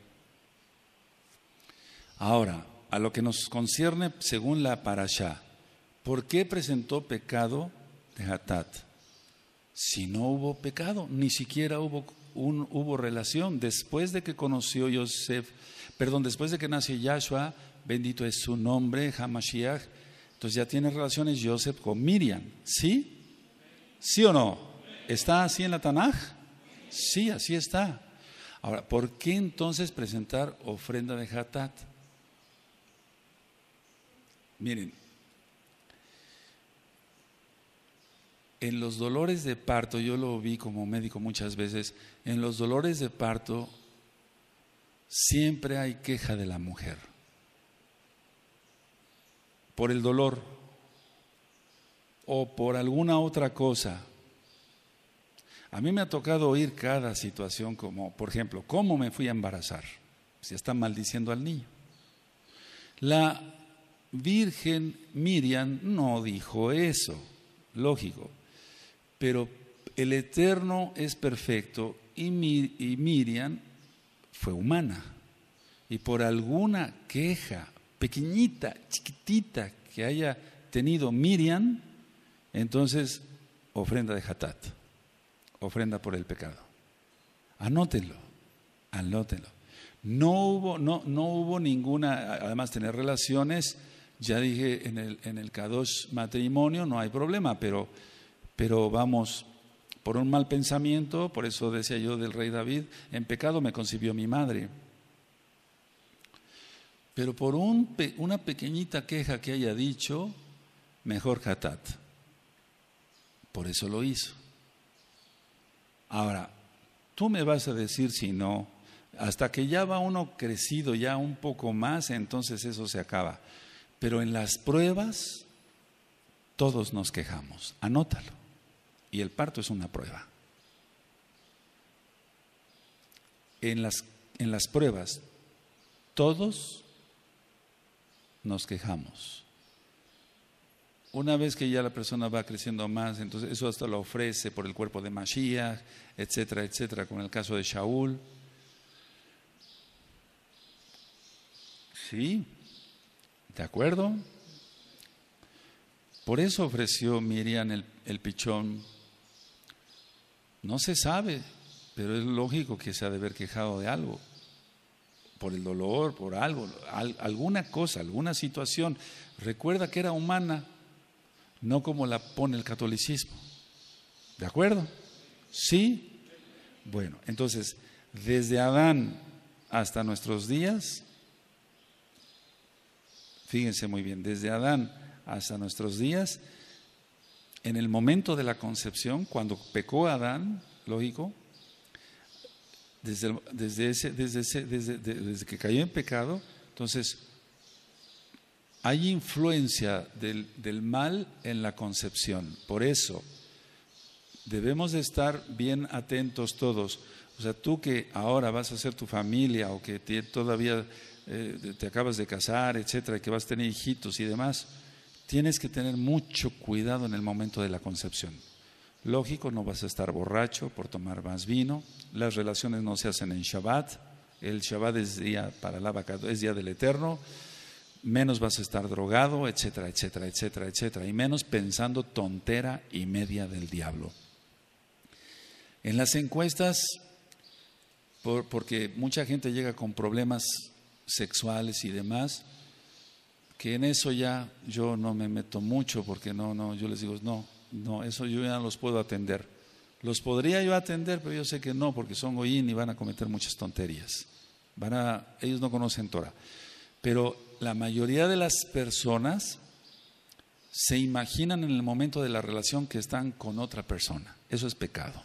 ahora, a lo que nos concierne según la parashá, ¿por qué presentó pecado de Hatat? Si no hubo pecado, ni siquiera hubo, un, hubo relación. Después de que conoció Yosef, perdón, después de que nació Yahshua, bendito es su nombre, Hamashiach. Entonces ya tiene relaciones Joseph con Miriam, ¿sí? ¿Sí o no? ¿Está así en la Tanaj? Sí, así está. Ahora, ¿por qué entonces presentar ofrenda de Hatat? Miren, en los dolores de parto, yo lo vi como médico muchas veces, en los dolores de parto siempre hay queja de la mujer por el dolor. o por alguna otra cosa. A mí me ha tocado oír cada situación como, por ejemplo, ¿cómo me fui a embarazar? Si está maldiciendo al niño. La Virgen Miriam no dijo eso, lógico, pero el Eterno es perfecto y, Miriam fue humana. Y por alguna queja pequeñita, chiquitita que haya tenido Miriam, entonces ofrenda de Hatat, ofrenda por el pecado. Anótenlo, anótenlo. No hubo, no, no hubo ninguna, además tener relaciones, ya dije en el, en el matrimonio no hay problema, pero, pero vamos, por un mal pensamiento, por eso decía yo del rey David, en pecado me concibió mi madre. Pero por un, una pequeñita queja que haya dicho, mejor Hatat. Por eso lo hizo. Ahora, tú me vas a decir si no, hasta que ya va uno crecido ya un poco más, entonces eso se acaba. Pero en las pruebas, todos nos quejamos. Anótalo. Y el parto es una prueba. En las, en las pruebas, todos nos quejamos. Una vez que ya la persona va creciendo más, entonces eso hasta lo ofrece por el cuerpo de Mashiach, etcétera, etcétera, como en el caso de Shaul. ¿Sí? ¿De acuerdo? Por eso ofreció Miriam el, el pichón. No se sabe, pero es lógico que se ha de haber quejado de algo, por el dolor, por algo, alguna cosa, alguna situación. Recuerda que era humana, no como la pone el catolicismo. ¿De acuerdo? ¿Sí? Bueno, entonces, desde Adán hasta nuestros días, Fíjense muy bien, desde Adán hasta nuestros días, en el momento de la concepción, cuando pecó Adán, lógico, desde, desde, ese, desde, ese, desde, desde que cayó en pecado, entonces hay influencia del, del, mal en la concepción. Por eso debemos de estar bien atentos todos. O sea, tú que ahora vas a hacer tu familia o que todavía eh, te acabas de casar, etcétera, que vas a tener hijitos y demás, tienes que tener mucho cuidado en el momento de la concepción. Lógico, no vas a estar borracho por tomar más vino, las relaciones no se hacen en Shabbat, el Shabbat es día para la vaca, es día del Eterno, menos vas a estar drogado, etcétera, etcétera, etcétera, etcétera, y menos pensando tontera y media del diablo. En las encuestas, porque mucha gente llega con problemas sexuales y demás, que en eso ya yo no me meto mucho porque no, no, yo les digo, no, no, eso yo ya no los puedo atender. Los podría yo atender, pero yo sé que no, porque son goyín y van a cometer muchas tonterías. Van a, ellos no conocen Torah. Pero la mayoría de las personas se imaginan en el momento de la relación que están con otra persona. Eso es pecado.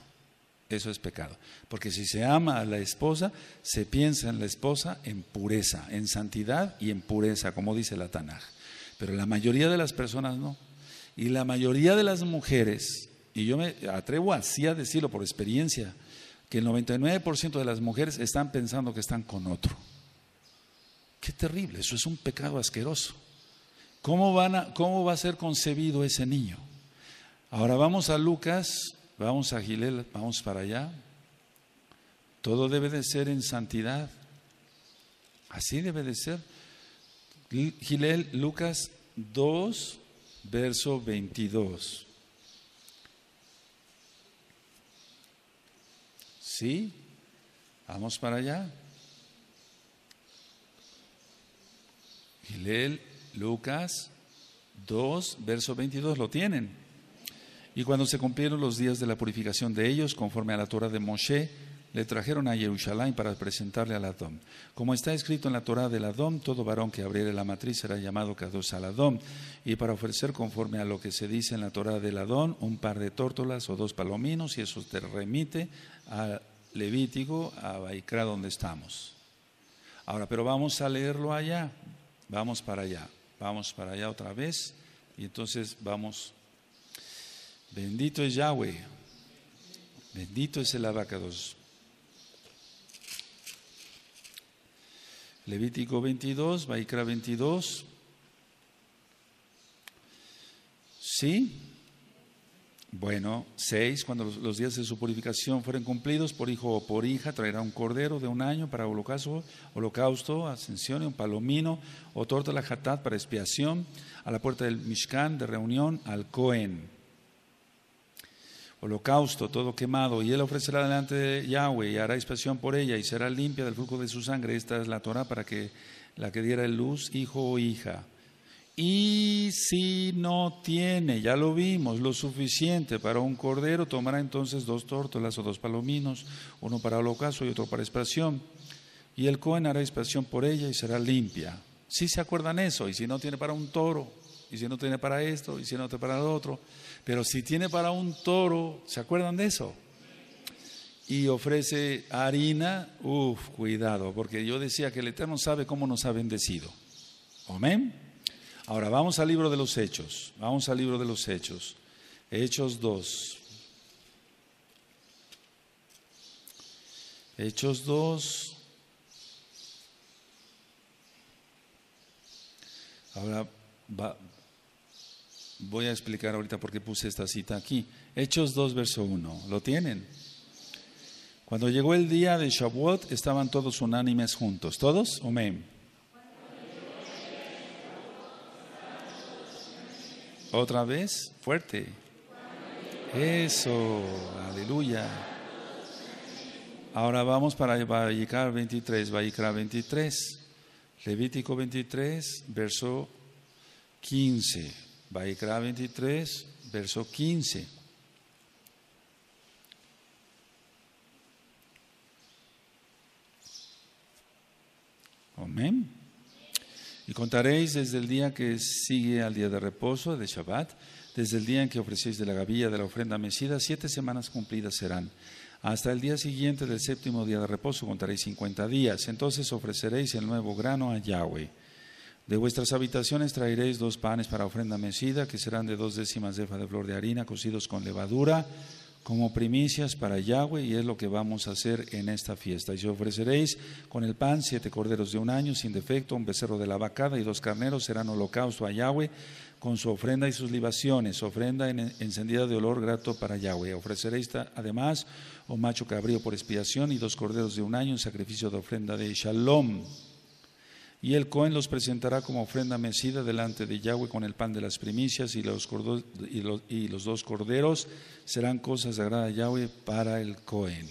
Eso es pecado. Porque si se ama a la esposa, se piensa en la esposa en pureza, en santidad y en pureza, como dice la Tanaj. Pero la mayoría de las personas no. Y la mayoría de las mujeres, y yo me atrevo así a decirlo por experiencia, que el 99% de las mujeres están pensando que están con otro. Qué terrible, eso es un pecado asqueroso. ¿Cómo, van a, cómo va a ser concebido ese niño? Ahora vamos a Lucas Vamos a Gilel, vamos para allá. Todo debe de ser en santidad. Así debe de ser. Gilel, Lucas 2, verso 22. ¿Sí? Vamos para allá. Gilel, Lucas 2, verso 22, ¿lo tienen? Y cuando se cumplieron los días de la purificación de ellos, conforme a la Torah de Moshe, le trajeron a Jerusalén para presentarle al Adón. Como está escrito en la Torah del Adón, todo varón que abriere la matriz será llamado Kadosh al Adón. Y para ofrecer, conforme a lo que se dice en la Torah del Adón, un par de tórtolas o dos palominos, y eso te remite a Levítico, a Baikra, donde estamos. Ahora, pero vamos a leerlo allá. Vamos para allá. Vamos para allá otra vez. Y entonces vamos Bendito es Yahweh. Bendito es el abacados. Levítico 22, Baikra 22. ¿Sí? Bueno, seis, cuando los, días de su purificación fueren cumplidos, por hijo o por hija, traerá un cordero de un año para holocausto, holocausto, ascensión, y un palomino o torta la hatat para expiación, a la puerta del Mishkan de reunión al Cohen. Holocausto, todo quemado, y él ofrecerá delante de Yahweh y hará expiación por ella y será limpia del flujo de su sangre. Esta es la Torah para que la que diera luz, hijo o hija. Y si no tiene, ya lo vimos, lo suficiente para un cordero, tomará entonces dos tórtolas o dos palominos, uno para holocausto y otro para expiación. Y el Cohen hará expiación por ella y será limpia. Si se acuerdan eso, y si no tiene para un toro, y si no tiene para esto, y si no tiene para lo otro, pero si tiene para un toro, ¿se acuerdan de eso? Y ofrece harina, uff, cuidado, porque yo decía que el Eterno sabe cómo nos ha bendecido. Amén. Ahora vamos al libro de los Hechos. Vamos al libro de los Hechos. Hechos 2. Hechos 2. Ahora voy a explicar ahorita por qué puse esta cita aquí. Hechos 2, verso 1. ¿Lo tienen? Cuando llegó el día de Shavuot, estaban todos unánimes juntos. ¿Todos? Amén. Otra vez, fuerte. Eso, aleluya. Ahora vamos para Vallicar 23, Vallicar 23, Levítico 23, verso 15. Vallicar 23, verso 15. Amén. Y contaréis desde el día que sigue al día de reposo, de Shabbat, desde el día en que ofrecéis de la gavilla de la ofrenda mecida, siete semanas cumplidas serán. Hasta el día siguiente del séptimo día de reposo contaréis cincuenta días. Entonces ofreceréis el nuevo grano a Yahweh. De vuestras habitaciones traeréis dos panes para ofrenda mecida, que serán de dos décimas de de flor de harina, cocidos con levadura, como primicias para Yahweh y es lo que vamos a hacer en esta fiesta. Y ofreceréis con el pan siete corderos de un año sin defecto, un becerro de la vacada y dos carneros serán holocausto a Yahweh con su ofrenda y sus libaciones, ofrenda encendida de olor grato para Yahweh. Ofreceréis además un macho cabrío por expiación y dos corderos de un año en sacrificio de ofrenda de Shalom. Y el Cohen los presentará como ofrenda mecida delante de Yahweh con el pan de las primicias y los, los, y los dos corderos serán cosas sagradas a Yahweh para el Cohen.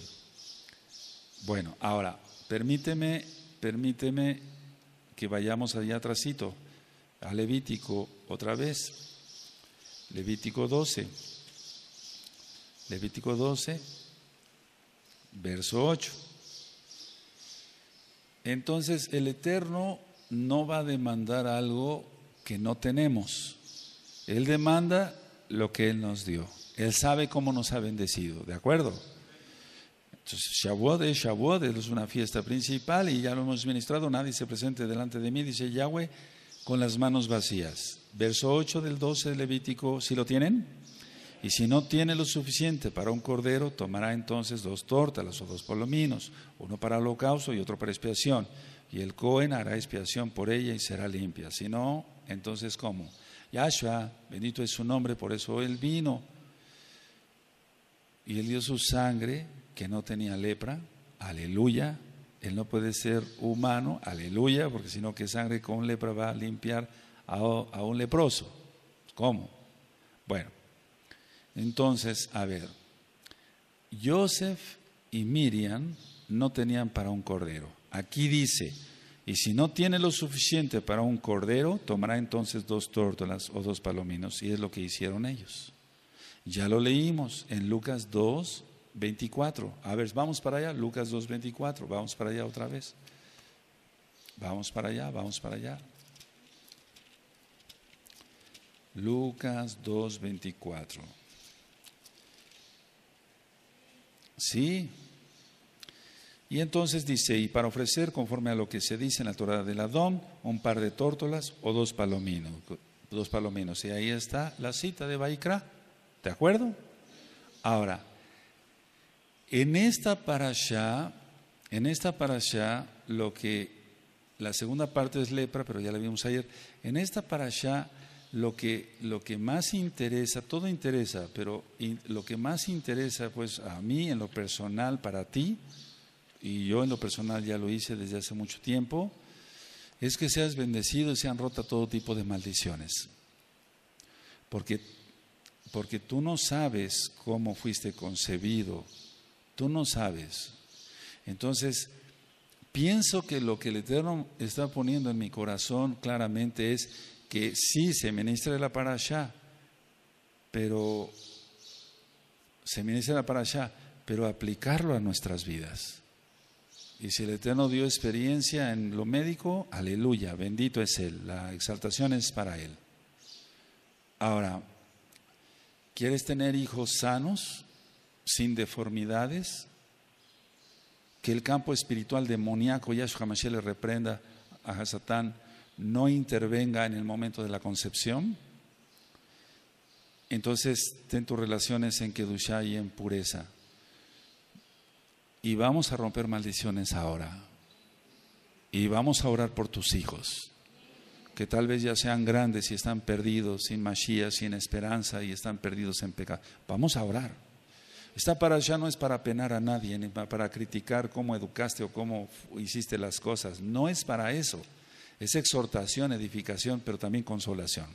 Bueno, ahora, permíteme, permíteme que vayamos allá atrásito, a Levítico otra vez. Levítico 12. Levítico 12, verso 8. Entonces el Eterno no va a demandar algo que no tenemos. Él demanda lo que Él nos dio. Él sabe cómo nos ha bendecido, ¿de acuerdo? Entonces, Shavuot es Shavuot, es una fiesta principal y ya lo hemos ministrado, nadie se presente delante de mí, dice Yahweh, con las manos vacías. Verso 8 del 12 de Levítico, ¿sí lo tienen? Y si no tiene lo suficiente para un cordero, tomará entonces dos tórtalas o dos palominos, uno para holocausto y otro para expiación. Y el Cohen hará expiación por ella y será limpia. Si no, entonces ¿cómo? Yahshua, bendito es su nombre, por eso él vino. Y él dio su sangre, que no tenía lepra, aleluya. Él no puede ser humano, aleluya, porque si no, ¿qué sangre con lepra va a limpiar a, a un leproso? ¿Cómo? Bueno, entonces, a ver, Joseph y Miriam no tenían para un cordero. Aquí dice, y si no tiene lo suficiente para un cordero, tomará entonces dos tórtolas o dos palominos, y es lo que hicieron ellos. Ya lo leímos en Lucas 2, 24. A ver, vamos para allá, Lucas 2, 24, vamos para allá otra vez. Vamos para allá, vamos para allá. Lucas 2, 24. Sí. Y entonces dice, y para ofrecer, conforme a lo que se dice en la Torah del Adón, un par de tórtolas o dos palominos. Dos palominos. Y ahí está la cita de Baikra. ¿De acuerdo? Ahora, en esta parasha, en esta parasha, lo que la segunda parte es lepra, pero ya la vimos ayer. En esta parasha, lo que, lo que más interesa, todo interesa, pero lo que más interesa, pues a mí en lo personal, para ti, y yo en lo personal ya lo hice desde hace mucho tiempo, es que seas bendecido y sean rota todo tipo de maldiciones. Porque, porque tú no sabes cómo fuiste concebido, tú no sabes. Entonces, pienso que lo que el Eterno está poniendo en mi corazón claramente es que sí se ministra la parasha, pero se ministra la parasha, pero aplicarlo a nuestras vidas. Y si el Eterno dio experiencia en lo médico, aleluya, bendito es Él, la exaltación es para Él. Ahora, ¿quieres tener hijos sanos, sin deformidades? Que el campo espiritual demoníaco, Yahshua Mashiach le reprenda a Satán, no intervenga en el momento de la concepción. Entonces, ten tus relaciones en Kedushá y en pureza. Y vamos a romper maldiciones ahora. Y vamos a orar por tus hijos, que tal vez ya sean grandes y están perdidos, sin Mashiach, sin esperanza y están perdidos en pecado. Vamos a orar. Esta para ya no es para penar a nadie, ni para criticar cómo educaste o cómo hiciste las cosas. No es para eso. Es exhortación, edificación, pero también consolación.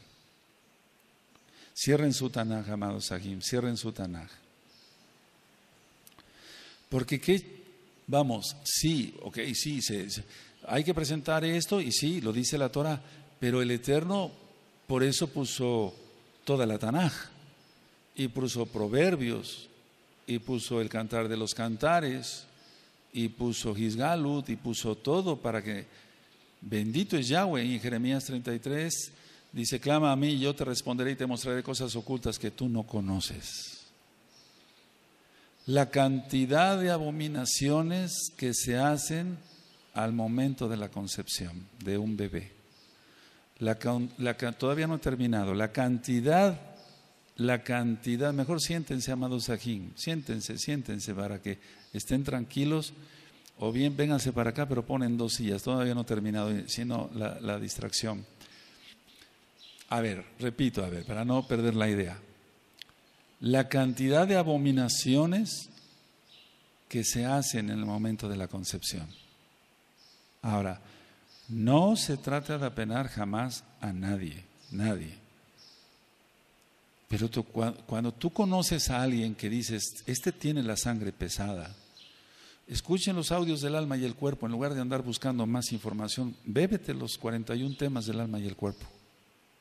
Cierren su Tanaj, amados Sahim, cierren su Tanaj. Porque qué, vamos, sí, ok, sí, hay que presentar esto y sí, lo dice la Torah, pero el Eterno por eso puso toda la Tanaj y puso proverbios y puso el cantar de los cantares y puso Gisgalut y puso todo para que bendito es Yahweh en Jeremías 33 dice clama a mí y yo te responderé y te mostraré cosas ocultas que tú no conoces la cantidad de abominaciones que se hacen al momento de la concepción de un bebé. La, todavía no he terminado. La cantidad, la cantidad, mejor siéntense, amados Sajín, siéntense, siéntense para que estén tranquilos. O bien vénganse para acá, pero ponen dos sillas. Todavía no he terminado, sino la, la distracción. A ver, repito, a ver, para no perder la idea la cantidad de abominaciones que se hacen en el momento de la concepción. Ahora, no se trata de apenar jamás a nadie, nadie. Pero cuando tú conoces a alguien que dices, este tiene la sangre pesada, escuchen los audios del alma y el cuerpo, en lugar de andar buscando más información, bébete los 41 temas del alma y el cuerpo.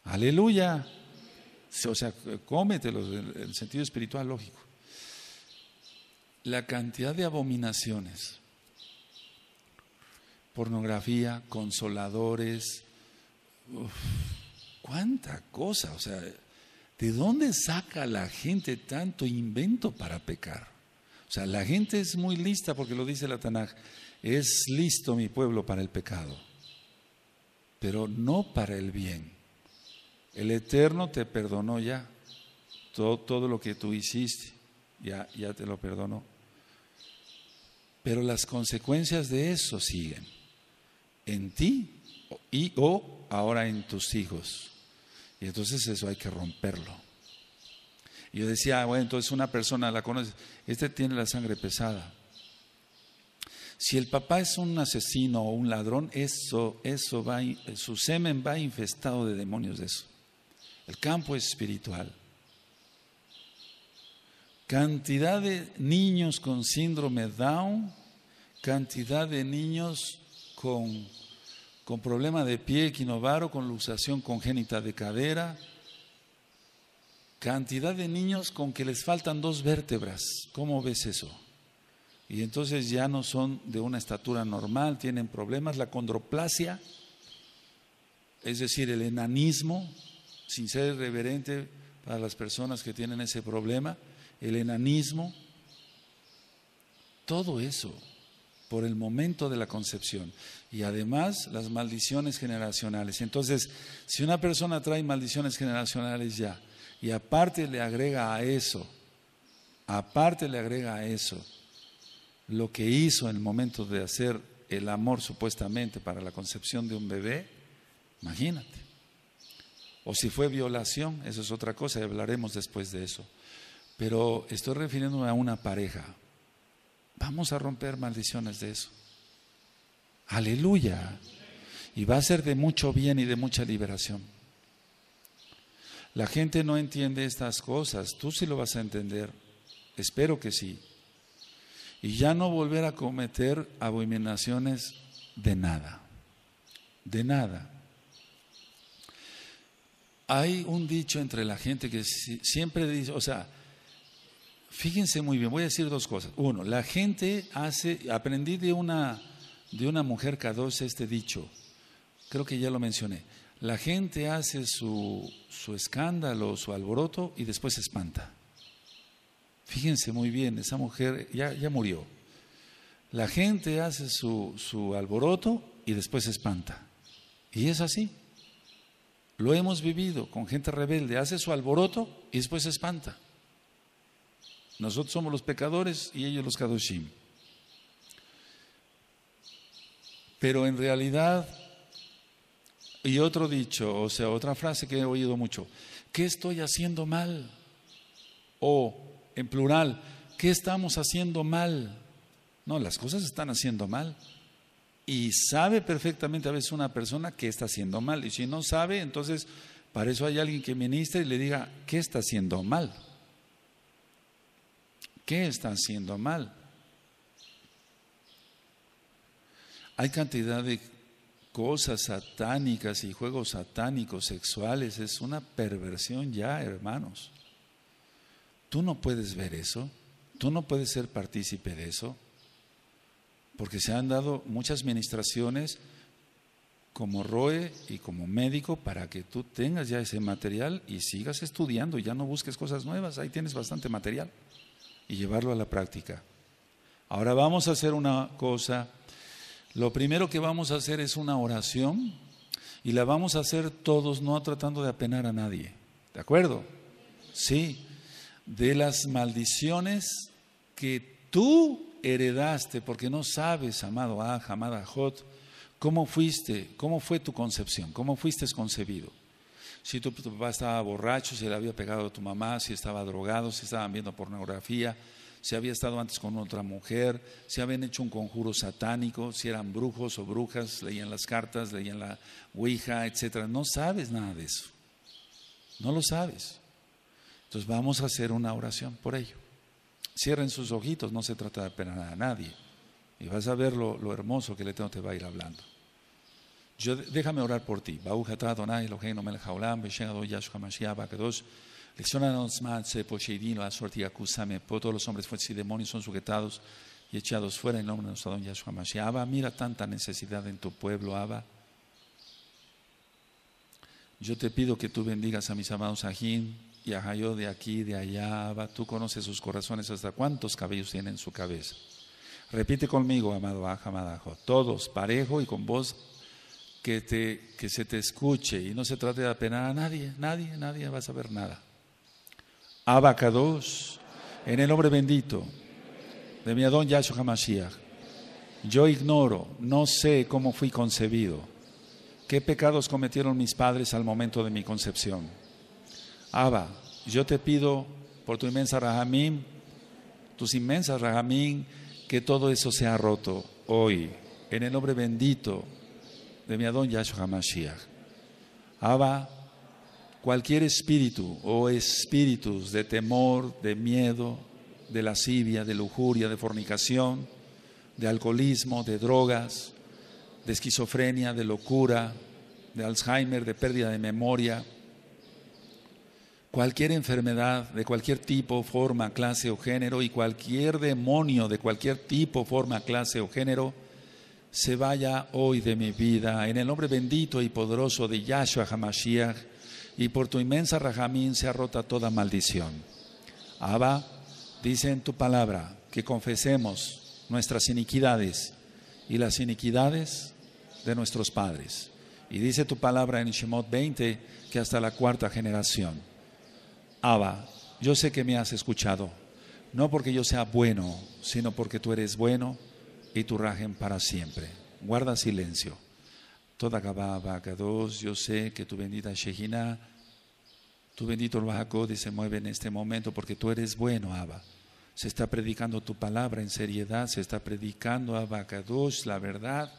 Aleluya o sea, cómetelos en el sentido espiritual lógico. La cantidad de abominaciones, pornografía, consoladores, cuánta cosa, o sea, ¿de dónde saca la gente tanto invento para pecar? O sea, la gente es muy lista porque lo dice la Tanaj, es listo mi pueblo para el pecado, pero no para el bien. El Eterno te perdonó ya. Todo, todo lo que tú hiciste, ya, ya te lo perdonó. Pero las consecuencias de eso siguen en ti y o ahora en tus hijos. Y entonces eso hay que romperlo. Y yo decía, ah, bueno, entonces una persona la conoce, este tiene la sangre pesada. Si el papá es un asesino o un ladrón, eso, eso va, su semen va infestado de demonios de eso. El campo espiritual. Cantidad de niños con síndrome Down, cantidad de niños con, con problema de pie equinovaro, con luxación congénita de cadera, cantidad de niños con que les faltan dos vértebras. ¿Cómo ves eso? Y entonces ya no son de una estatura normal, tienen problemas, la condroplasia, es decir, el enanismo, sin ser irreverente para las personas que tienen ese problema, el enanismo, todo eso por el momento de la concepción y además las maldiciones generacionales. Entonces, si una persona trae maldiciones generacionales ya Y aparte le agrega a eso, aparte le agrega a eso, lo que hizo en el momento de hacer el amor supuestamente para la concepción de un bebé, imagínate. O si fue violación, eso es otra cosa y hablaremos después de eso. Pero estoy refiriéndome a una pareja. Vamos a romper maldiciones de eso. Aleluya. Y va a ser de mucho bien y de mucha liberación. La gente no entiende estas cosas. Tú sí lo vas a entender. Espero que sí. Y ya no volver a cometer abominaciones de nada. De nada. Hay un dicho entre la gente que siempre dice, o sea, fíjense muy bien, voy a decir dos cosas. Uno, la gente hace, aprendí de una, de una mujer K2 este dicho, creo que ya lo mencioné. La gente hace su, su escándalo, su alboroto y después se espanta. Fíjense muy bien, esa mujer ya, ya murió. La gente hace su, su alboroto y después se espanta. Y es así. Lo hemos vivido con gente rebelde, hace su alboroto y después se espanta. Nosotros somos los pecadores y ellos los kadoshim. Pero en realidad, y otro dicho, o sea, otra frase que he oído mucho, ¿qué estoy haciendo mal? O, en plural, ¿qué estamos haciendo mal? No, las cosas están haciendo mal. Y sabe perfectamente a veces una persona que está haciendo mal. Y si no sabe, entonces para eso hay alguien que ministre y le diga, ¿qué está haciendo mal? ¿Qué está haciendo mal? Hay cantidad de cosas satánicas y juegos satánicos sexuales. Es una perversión ya, hermanos. Tú no puedes ver eso. Tú no puedes ser partícipe de eso porque se han dado muchas ministraciones como ROE y como médico para que tú tengas ya ese material y sigas estudiando ya no busques cosas nuevas, ahí tienes bastante material y llevarlo a la práctica. Ahora vamos a hacer una cosa, lo primero que vamos a hacer es una oración y la vamos a hacer todos, no tratando de apenar a nadie, ¿de acuerdo? Sí, de las maldiciones que tú heredaste, porque no sabes, amado Ah, amada Jot, cómo fuiste, cómo fue tu concepción, cómo fuiste concebido. Si tu, papá estaba borracho, si le había pegado a tu mamá, si estaba drogado, si estaban viendo pornografía, si había estado antes con otra mujer, si habían hecho un conjuro satánico, si eran brujos o brujas, leían las cartas, leían la Ouija, etc. No sabes nada de eso. No lo sabes. Entonces vamos a hacer una oración por ello. Cierren sus ojitos, no se trata de apenar a nadie. Y vas a ver lo, lo hermoso que el Eterno te va a ir hablando. Yo, déjame orar por ti. Leccionanos más, Pocheidino, la suerte acusame. Todos los hombres fuertes y demonios son sujetados y echados fuera en nombre de nuestro Adonai Yahshua Mashiach. Abba, mira tanta necesidad en tu pueblo, Abba. Yo te pido que tú bendigas a mis amados Ajín, y Ajayo de aquí, de allá, tú conoces sus corazones hasta cuántos cabellos tienen en su cabeza. Repite conmigo, amado Ajamadajo, todos parejo y con voz que, te, que se te escuche y no se trate de apenar a nadie, nadie, nadie va a saber nada. Abacados, en el nombre bendito de mi Adón Yahshua HaMashiach, yo ignoro, no sé cómo fui concebido, qué pecados cometieron mis padres al momento de mi concepción Abba, yo te pido por tu inmensa Rahamim, tus inmensas Rahamim, que todo eso sea roto hoy, en el nombre bendito de mi Adón Yahshua HaMashiach. Abba, cualquier espíritu o espíritus de temor, de miedo, de lascivia, de lujuria, de fornicación, de alcoholismo, de drogas, de esquizofrenia, de locura, de Alzheimer, de pérdida de memoria, cualquier enfermedad de cualquier tipo, forma, clase o género y cualquier demonio de cualquier tipo, forma, clase o género, se vaya hoy de mi vida. En el nombre bendito y poderoso de Yahshua HaMashiach y por tu inmensa rajamín ha rota toda maldición. Abba, dice en tu palabra que confesemos nuestras iniquidades y las iniquidades de nuestros padres. Y dice tu palabra en Shemot 20 que hasta la cuarta generación. Abba, yo sé que me has escuchado, no porque yo sea bueno, sino porque tú eres bueno y tu rajen para siempre. Guarda silencio. Toda Gababa, dos, yo sé que tu bendita Shejina, tu bendito Ruach se mueve en este momento porque tú eres bueno, Abba. Se está predicando tu palabra en seriedad, se está predicando Abacados, la verdad.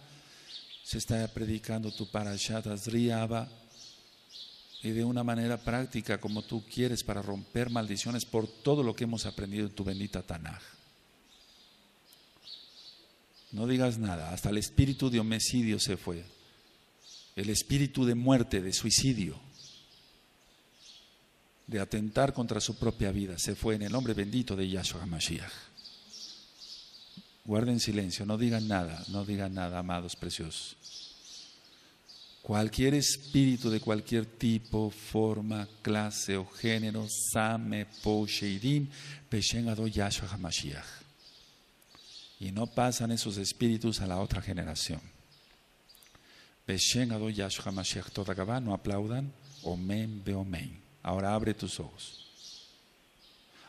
Se está predicando tu parashat Azri, Abba. Y de una manera práctica, como tú quieres, para romper maldiciones por todo lo que hemos aprendido en tu bendita Tanaj. No digas nada, hasta el espíritu de homicidio se fue. El espíritu de muerte, de suicidio de atentar contra su propia vida. Se fue en el nombre bendito de Yahshua HaMashiach. Guarden silencio, no digan nada, no digan nada, amados preciosos. Cualquier espíritu de cualquier tipo, forma, clase o género, Same, Po, Sheidim, Peshen Ado Yahshua HaMashiach. Y no pasan esos espíritus a la otra generación. Yahshua HaMashiach, toda no aplaudan, Omen, Beomen. Ahora abre tus ojos.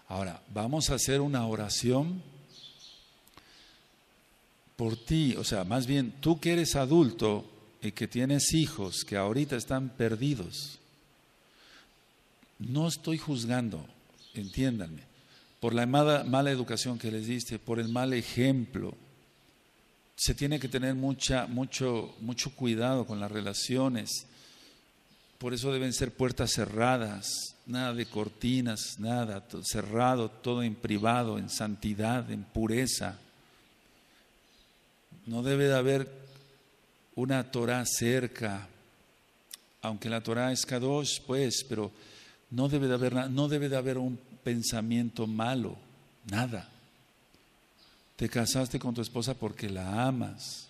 Ahora, vamos a hacer una oración por ti, o sea, más bien tú que eres adulto y que tienes hijos que ahorita están perdidos. No estoy juzgando, entiéndanme, por la mala, mala educación que les diste, por el mal ejemplo. Se tiene que tener mucha, mucho, mucho cuidado con las relaciones por eso deben ser puertas cerradas, nada de cortinas, nada, cerrado, todo en privado, en santidad, en pureza. No debe de haber una Torah cerca, aunque la Torah es Kadosh, pues, pero no debe de haber, no debe de haber un pensamiento malo, nada. Te casaste con tu esposa porque la amas,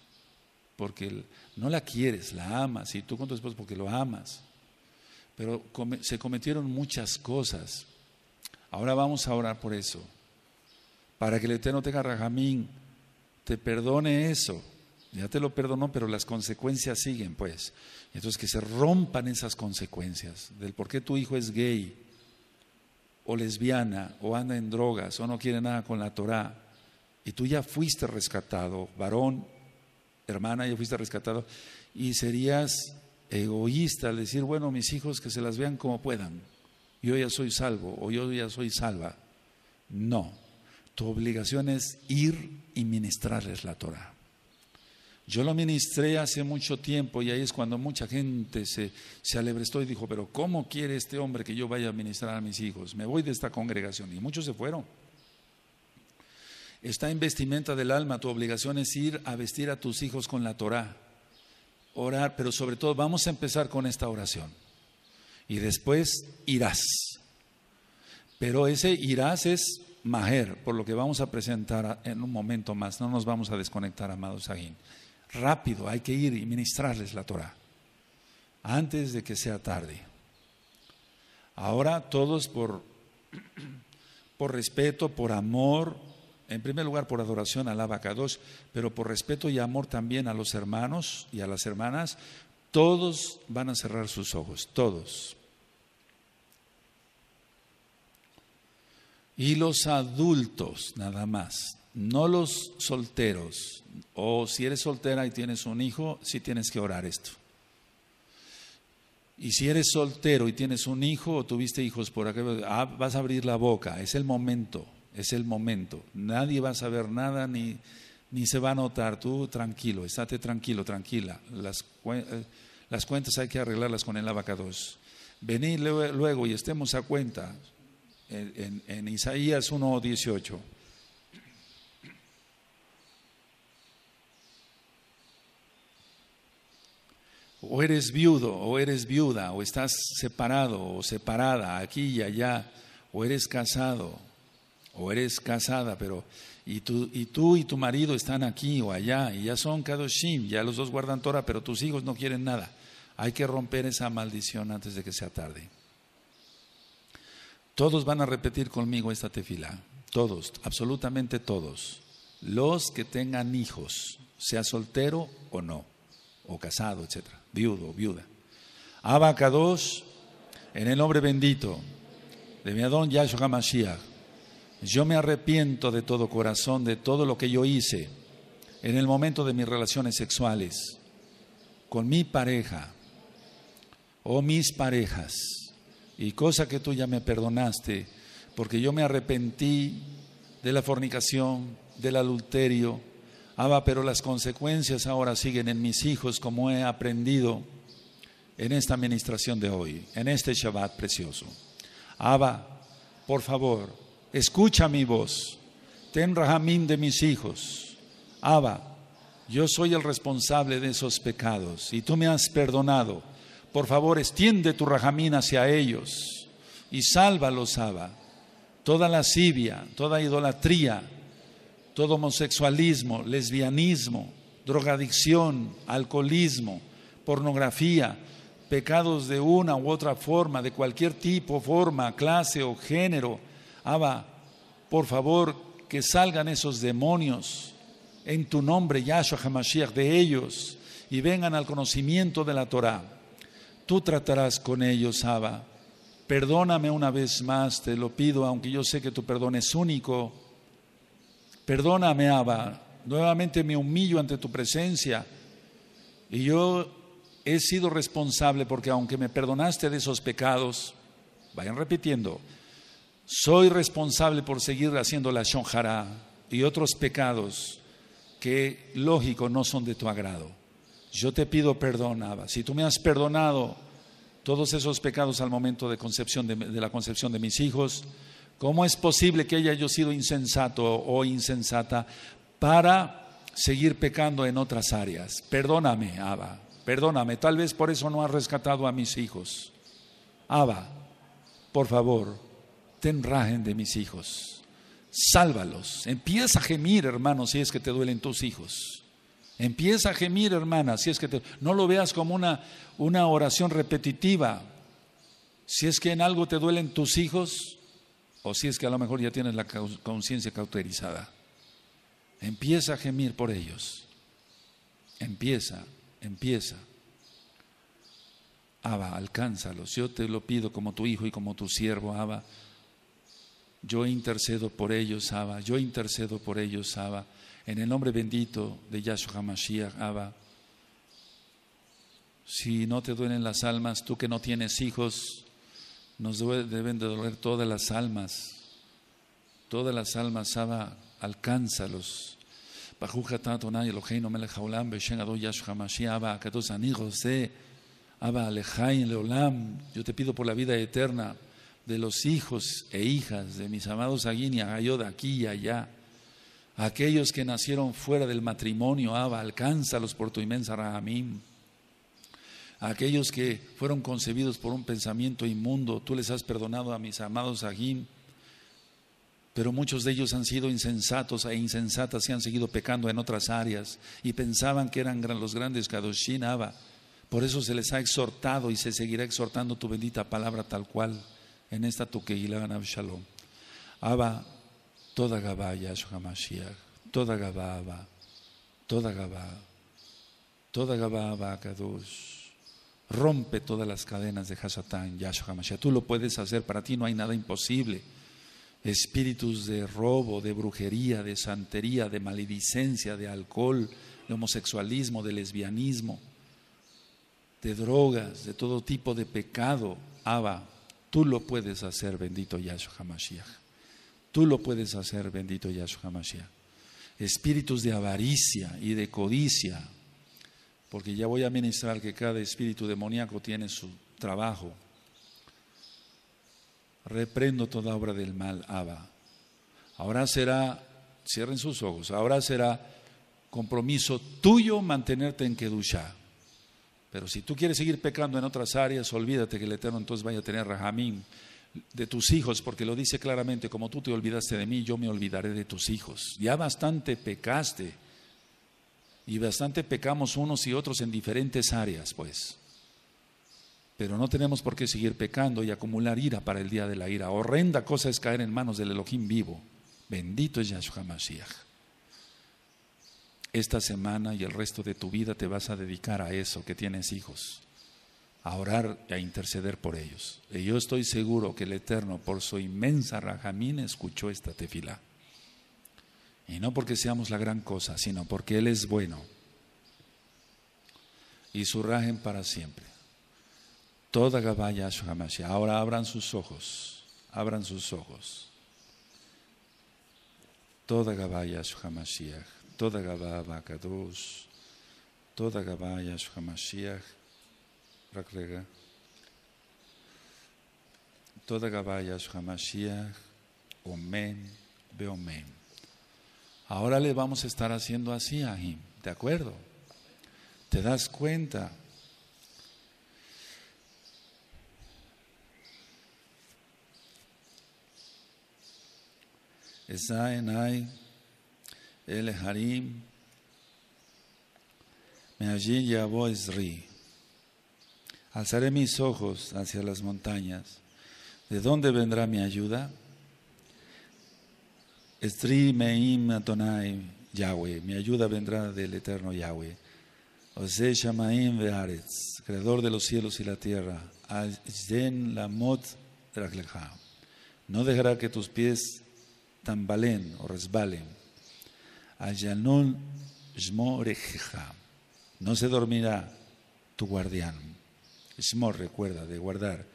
porque no la quieres, la amas, y tú con tu esposa porque lo amas pero se cometieron muchas cosas. Ahora vamos a orar por eso, para que el Eterno tenga rajamín, te perdone eso. Ya te lo perdonó, pero las consecuencias siguen, pues. Entonces que se rompan esas consecuencias del por qué tu hijo es gay o lesbiana o anda en drogas o no quiere nada con la Torah y tú ya fuiste rescatado, varón, hermana, ya fuiste rescatado y serías egoísta al decir, bueno, mis hijos que se las vean como puedan, yo ya soy salvo o yo ya soy salva. No, tu obligación es ir y ministrarles la Torah. Yo lo ministré hace mucho tiempo y ahí es cuando mucha gente se, se alebrestó y dijo, pero ¿cómo quiere este hombre que yo vaya a ministrar a mis hijos? Me voy de esta congregación y muchos se fueron. Está en vestimenta del alma, tu obligación es ir a vestir a tus hijos con la Torah orar, pero sobre todo vamos a empezar con esta oración. Y después irás. Pero ese irás es majer, por lo que vamos a presentar en un momento más. No nos vamos a desconectar, amados. Rápido, hay que ir y ministrarles la Torah antes de que sea tarde. Ahora todos por, (clears throat) por respeto, por amor, en primer lugar por adoración al Abacados, pero por respeto y amor también a los hermanos y a las hermanas, todos van a cerrar sus ojos, todos. Y los adultos, nada más, no los solteros. O si eres soltera y tienes un hijo, sí tienes que orar esto. Y si eres soltero y tienes un hijo o tuviste hijos por acá, ah, vas a abrir la boca, es el momento es el momento. Nadie va a saber nada ni, ni se va a notar. Tú tranquilo, estate tranquilo, tranquila. Las, eh, las cuentas hay que arreglarlas con el abacados. Venid luego y estemos a cuenta en, en, en Isaías 1.18. O eres viudo, o eres viuda, o estás separado o separada aquí y allá, o eres casado, o eres casada, pero y tú, y tú y tu marido están aquí o allá y ya son kadoshim, ya los dos guardan Torah, pero tus hijos no quieren nada. Hay que romper esa maldición antes de que sea tarde. Todos van a repetir conmigo esta tefila, todos, absolutamente todos. Los que tengan hijos, sea soltero o no, o casado, etcétera, viudo o viuda. Abacados, en el nombre bendito de mi Adón Yahshua HaMashiach, yo me arrepiento de todo corazón de todo lo que yo hice en el momento de mis relaciones sexuales con mi pareja o mis parejas, y cosa que tú ya me perdonaste, porque yo me arrepentí de la fornicación, del adulterio, Abba, pero las consecuencias ahora siguen en mis hijos como he aprendido en esta administración de hoy, en este Shabbat precioso. Abba, por favor, escucha mi voz, ten rahamín de mis hijos. Abba, yo soy el responsable de esos pecados y tú me has perdonado. Por favor, extiende tu rajamín hacia ellos y sálvalos, Abba. Toda lascivia, toda idolatría, todo homosexualismo, lesbianismo, drogadicción, alcoholismo, pornografía, pecados de una u otra forma, de cualquier tipo, forma, clase o género. Abba, por favor, que salgan esos demonios en tu nombre, Yahshua HaMashiach, de ellos y vengan al conocimiento de la Torah. Tú tratarás con ellos, Abba. Perdóname una vez más, te lo pido, aunque yo sé que tu perdón es único Perdóname, Abba. Nuevamente me humillo ante tu presencia. Y yo he sido responsable porque aunque me perdonaste de esos pecados, vayan repitiendo, soy responsable por seguir haciendo la shonjara y otros pecados que, lógico, no son de tu agrado. Yo te pido perdón, Abba. Si tú me has perdonado todos esos pecados al momento de, concepción de, de la concepción de mis hijos, ¿Cómo es posible que haya yo sido insensato o insensata para seguir pecando en otras áreas? Perdóname, Abba, perdóname. Tal vez por eso no has rescatado a mis hijos. Abba, por favor, ten rajen de mis hijos. Sálvalos. Empieza a gemir, hermano, si es que te duelen tus hijos. Empieza a gemir, hermana, si es que te... No lo veas como una, una oración repetitiva. Si es que en algo te duelen tus hijos, o si es que a lo mejor ya tienes la conciencia cauterizada. Empieza a gemir por ellos. Empieza, empieza. Abba, alcánzalos. Yo te lo pido como tu hijo y como tu siervo, Abba. Yo intercedo por ellos, Abba. Yo intercedo por ellos, Abba. En el nombre bendito de Yahshua HaMashiach, Abba. Si no te duelen las almas, tú que no tienes hijos, nos deben de doler todas las almas. Todas las almas, Abba, alcánzalos. Mashiach. Yo te pido por la vida eterna de los hijos e hijas de mis amados Aguini, Agayod, aquí y allá. Aquellos que nacieron fuera del matrimonio, Abba, alcánzalos por tu inmensa rahamim aquellos que fueron concebidos por un pensamiento inmundo, tú les has perdonado a mis amados Agim, pero muchos de ellos han sido insensatos e insensatas y han seguido pecando en otras áreas y pensaban que eran los grandes Kadoshin Abba. Por eso se les ha exhortado y se seguirá exhortando tu bendita palabra tal cual en esta tu Shalom. Abba, toda Gabá Yahshua Mashiach, toda Gabá Abba, toda Gabá, toda Gabá Abba Kadosh. Rompe todas las cadenas de Hasatán, Yahshua HaMashiach. Tú lo puedes hacer, para ti no hay nada imposible. Espíritus de robo, de brujería, de santería, de maledicencia, de alcohol, de homosexualismo, de lesbianismo, de drogas, de todo tipo de pecado. Abba, tú lo puedes hacer, bendito Yahshua HaMashiach. Tú lo puedes hacer, bendito Yahshua HaMashiach. Espíritus de avaricia y de codicia, porque ya voy a ministrar que cada espíritu demoníaco tiene su trabajo. Reprendo toda obra del mal, Abba. Ahora será, cierren sus ojos, ahora será compromiso tuyo mantenerte en Kedusha. Pero si tú quieres seguir pecando en otras áreas, olvídate que el Eterno entonces vaya a tener Rahamín de tus hijos, porque lo dice claramente, como tú te olvidaste de mí, yo me olvidaré de tus hijos. Ya bastante pecaste y bastante pecamos unos y otros en diferentes áreas, pues. Pero no tenemos por qué seguir pecando y acumular ira para el día de la ira. Horrenda cosa es caer en manos del Elohim vivo. Bendito es Yahshua Mashiach. Esta semana y el resto de tu vida te vas a dedicar a eso, que tienes hijos. a orar y a interceder por ellos. Y yo estoy seguro que el Eterno, por su inmensa rajamín, escuchó esta tefila. Y no porque seamos la gran cosa, sino porque Él es bueno. Y su rajen para siempre. Toda Gabaya Hamashiach. Ahora abran sus ojos. Abran sus ojos. Toda Gabaya Hamashiach. Toda Gabaya Bakadosh. Toda Gabaya Hamashiach. Rakrega. Toda Gabaya Hamashiach. Omen. Beomen. Ahora le vamos a estar haciendo así a Him, ¿de acuerdo? ¿Te das cuenta? El Harim, me allí llevó Esri. Alzaré mis ojos hacia las montañas. ¿De dónde vendrá mi ayuda? Estri Meim Adonai Yahweh, mi ayuda vendrá del eterno Yahweh. Ose Shamaim Ve'aretz, creador de los cielos y la tierra. Lamot. No dejará que tus pies tambalen o resbalen. No se dormirá tu guardián. Shmor, recuerda, de guardar.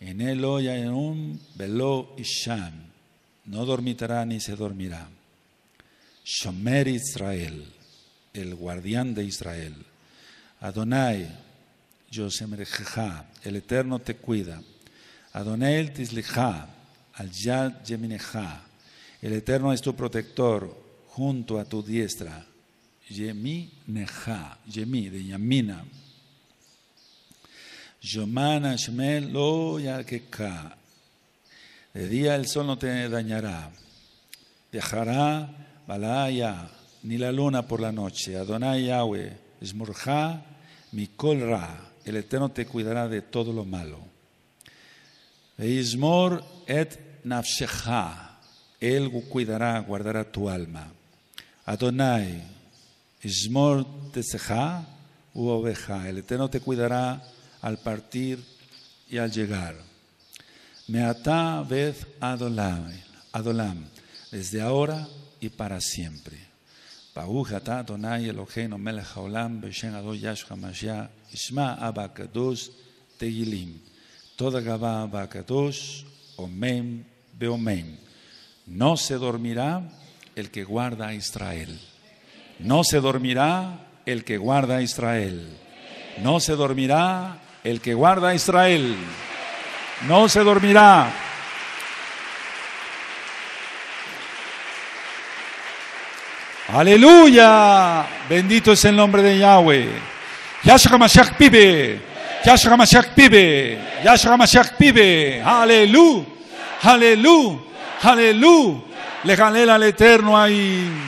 En él un velo isham no dormitará ni se dormirá. Shomer Israel, el guardián de Israel. Adonai, Yosemerejeja, el Eterno te cuida. Adonai el Tislicha, al Yad Yemineja, el Eterno es tu protector junto a tu diestra. Yemi Neja, Yemi de Yamina. Yomana Shemel lo Yakeka, de día el sol no te dañará. Viajará balaya, ni la luna por la noche. Adonai Yahweh, Esmurja, Mikol Ra. El Eterno te cuidará de todo lo malo. Ismor et nafshecha. Él cuidará, guardará tu alma. Adonai, Ismor teseja u oveja. El Eterno te cuidará al partir y al llegar. Meata vez adolam, desde ahora y para siempre. Eloheinu melech haolam b'shem Ado Yahshua Mashiach Ishma Abba Kadosh Tegilim. Toda Gabá Abba Kadosh Beomen. No se dormirá el que guarda a Israel. No se dormirá el que guarda a Israel. No se dormirá el que guarda a Israel no se dormirá. Aleluya. Bendito es el nombre de Yahweh. Yahshua Mashiach pibe. Yahshua Mashiach pibe. Yahshua Mashiach pibe. Aleluya. Aleluya. Aleluya. Le al eterno ahí.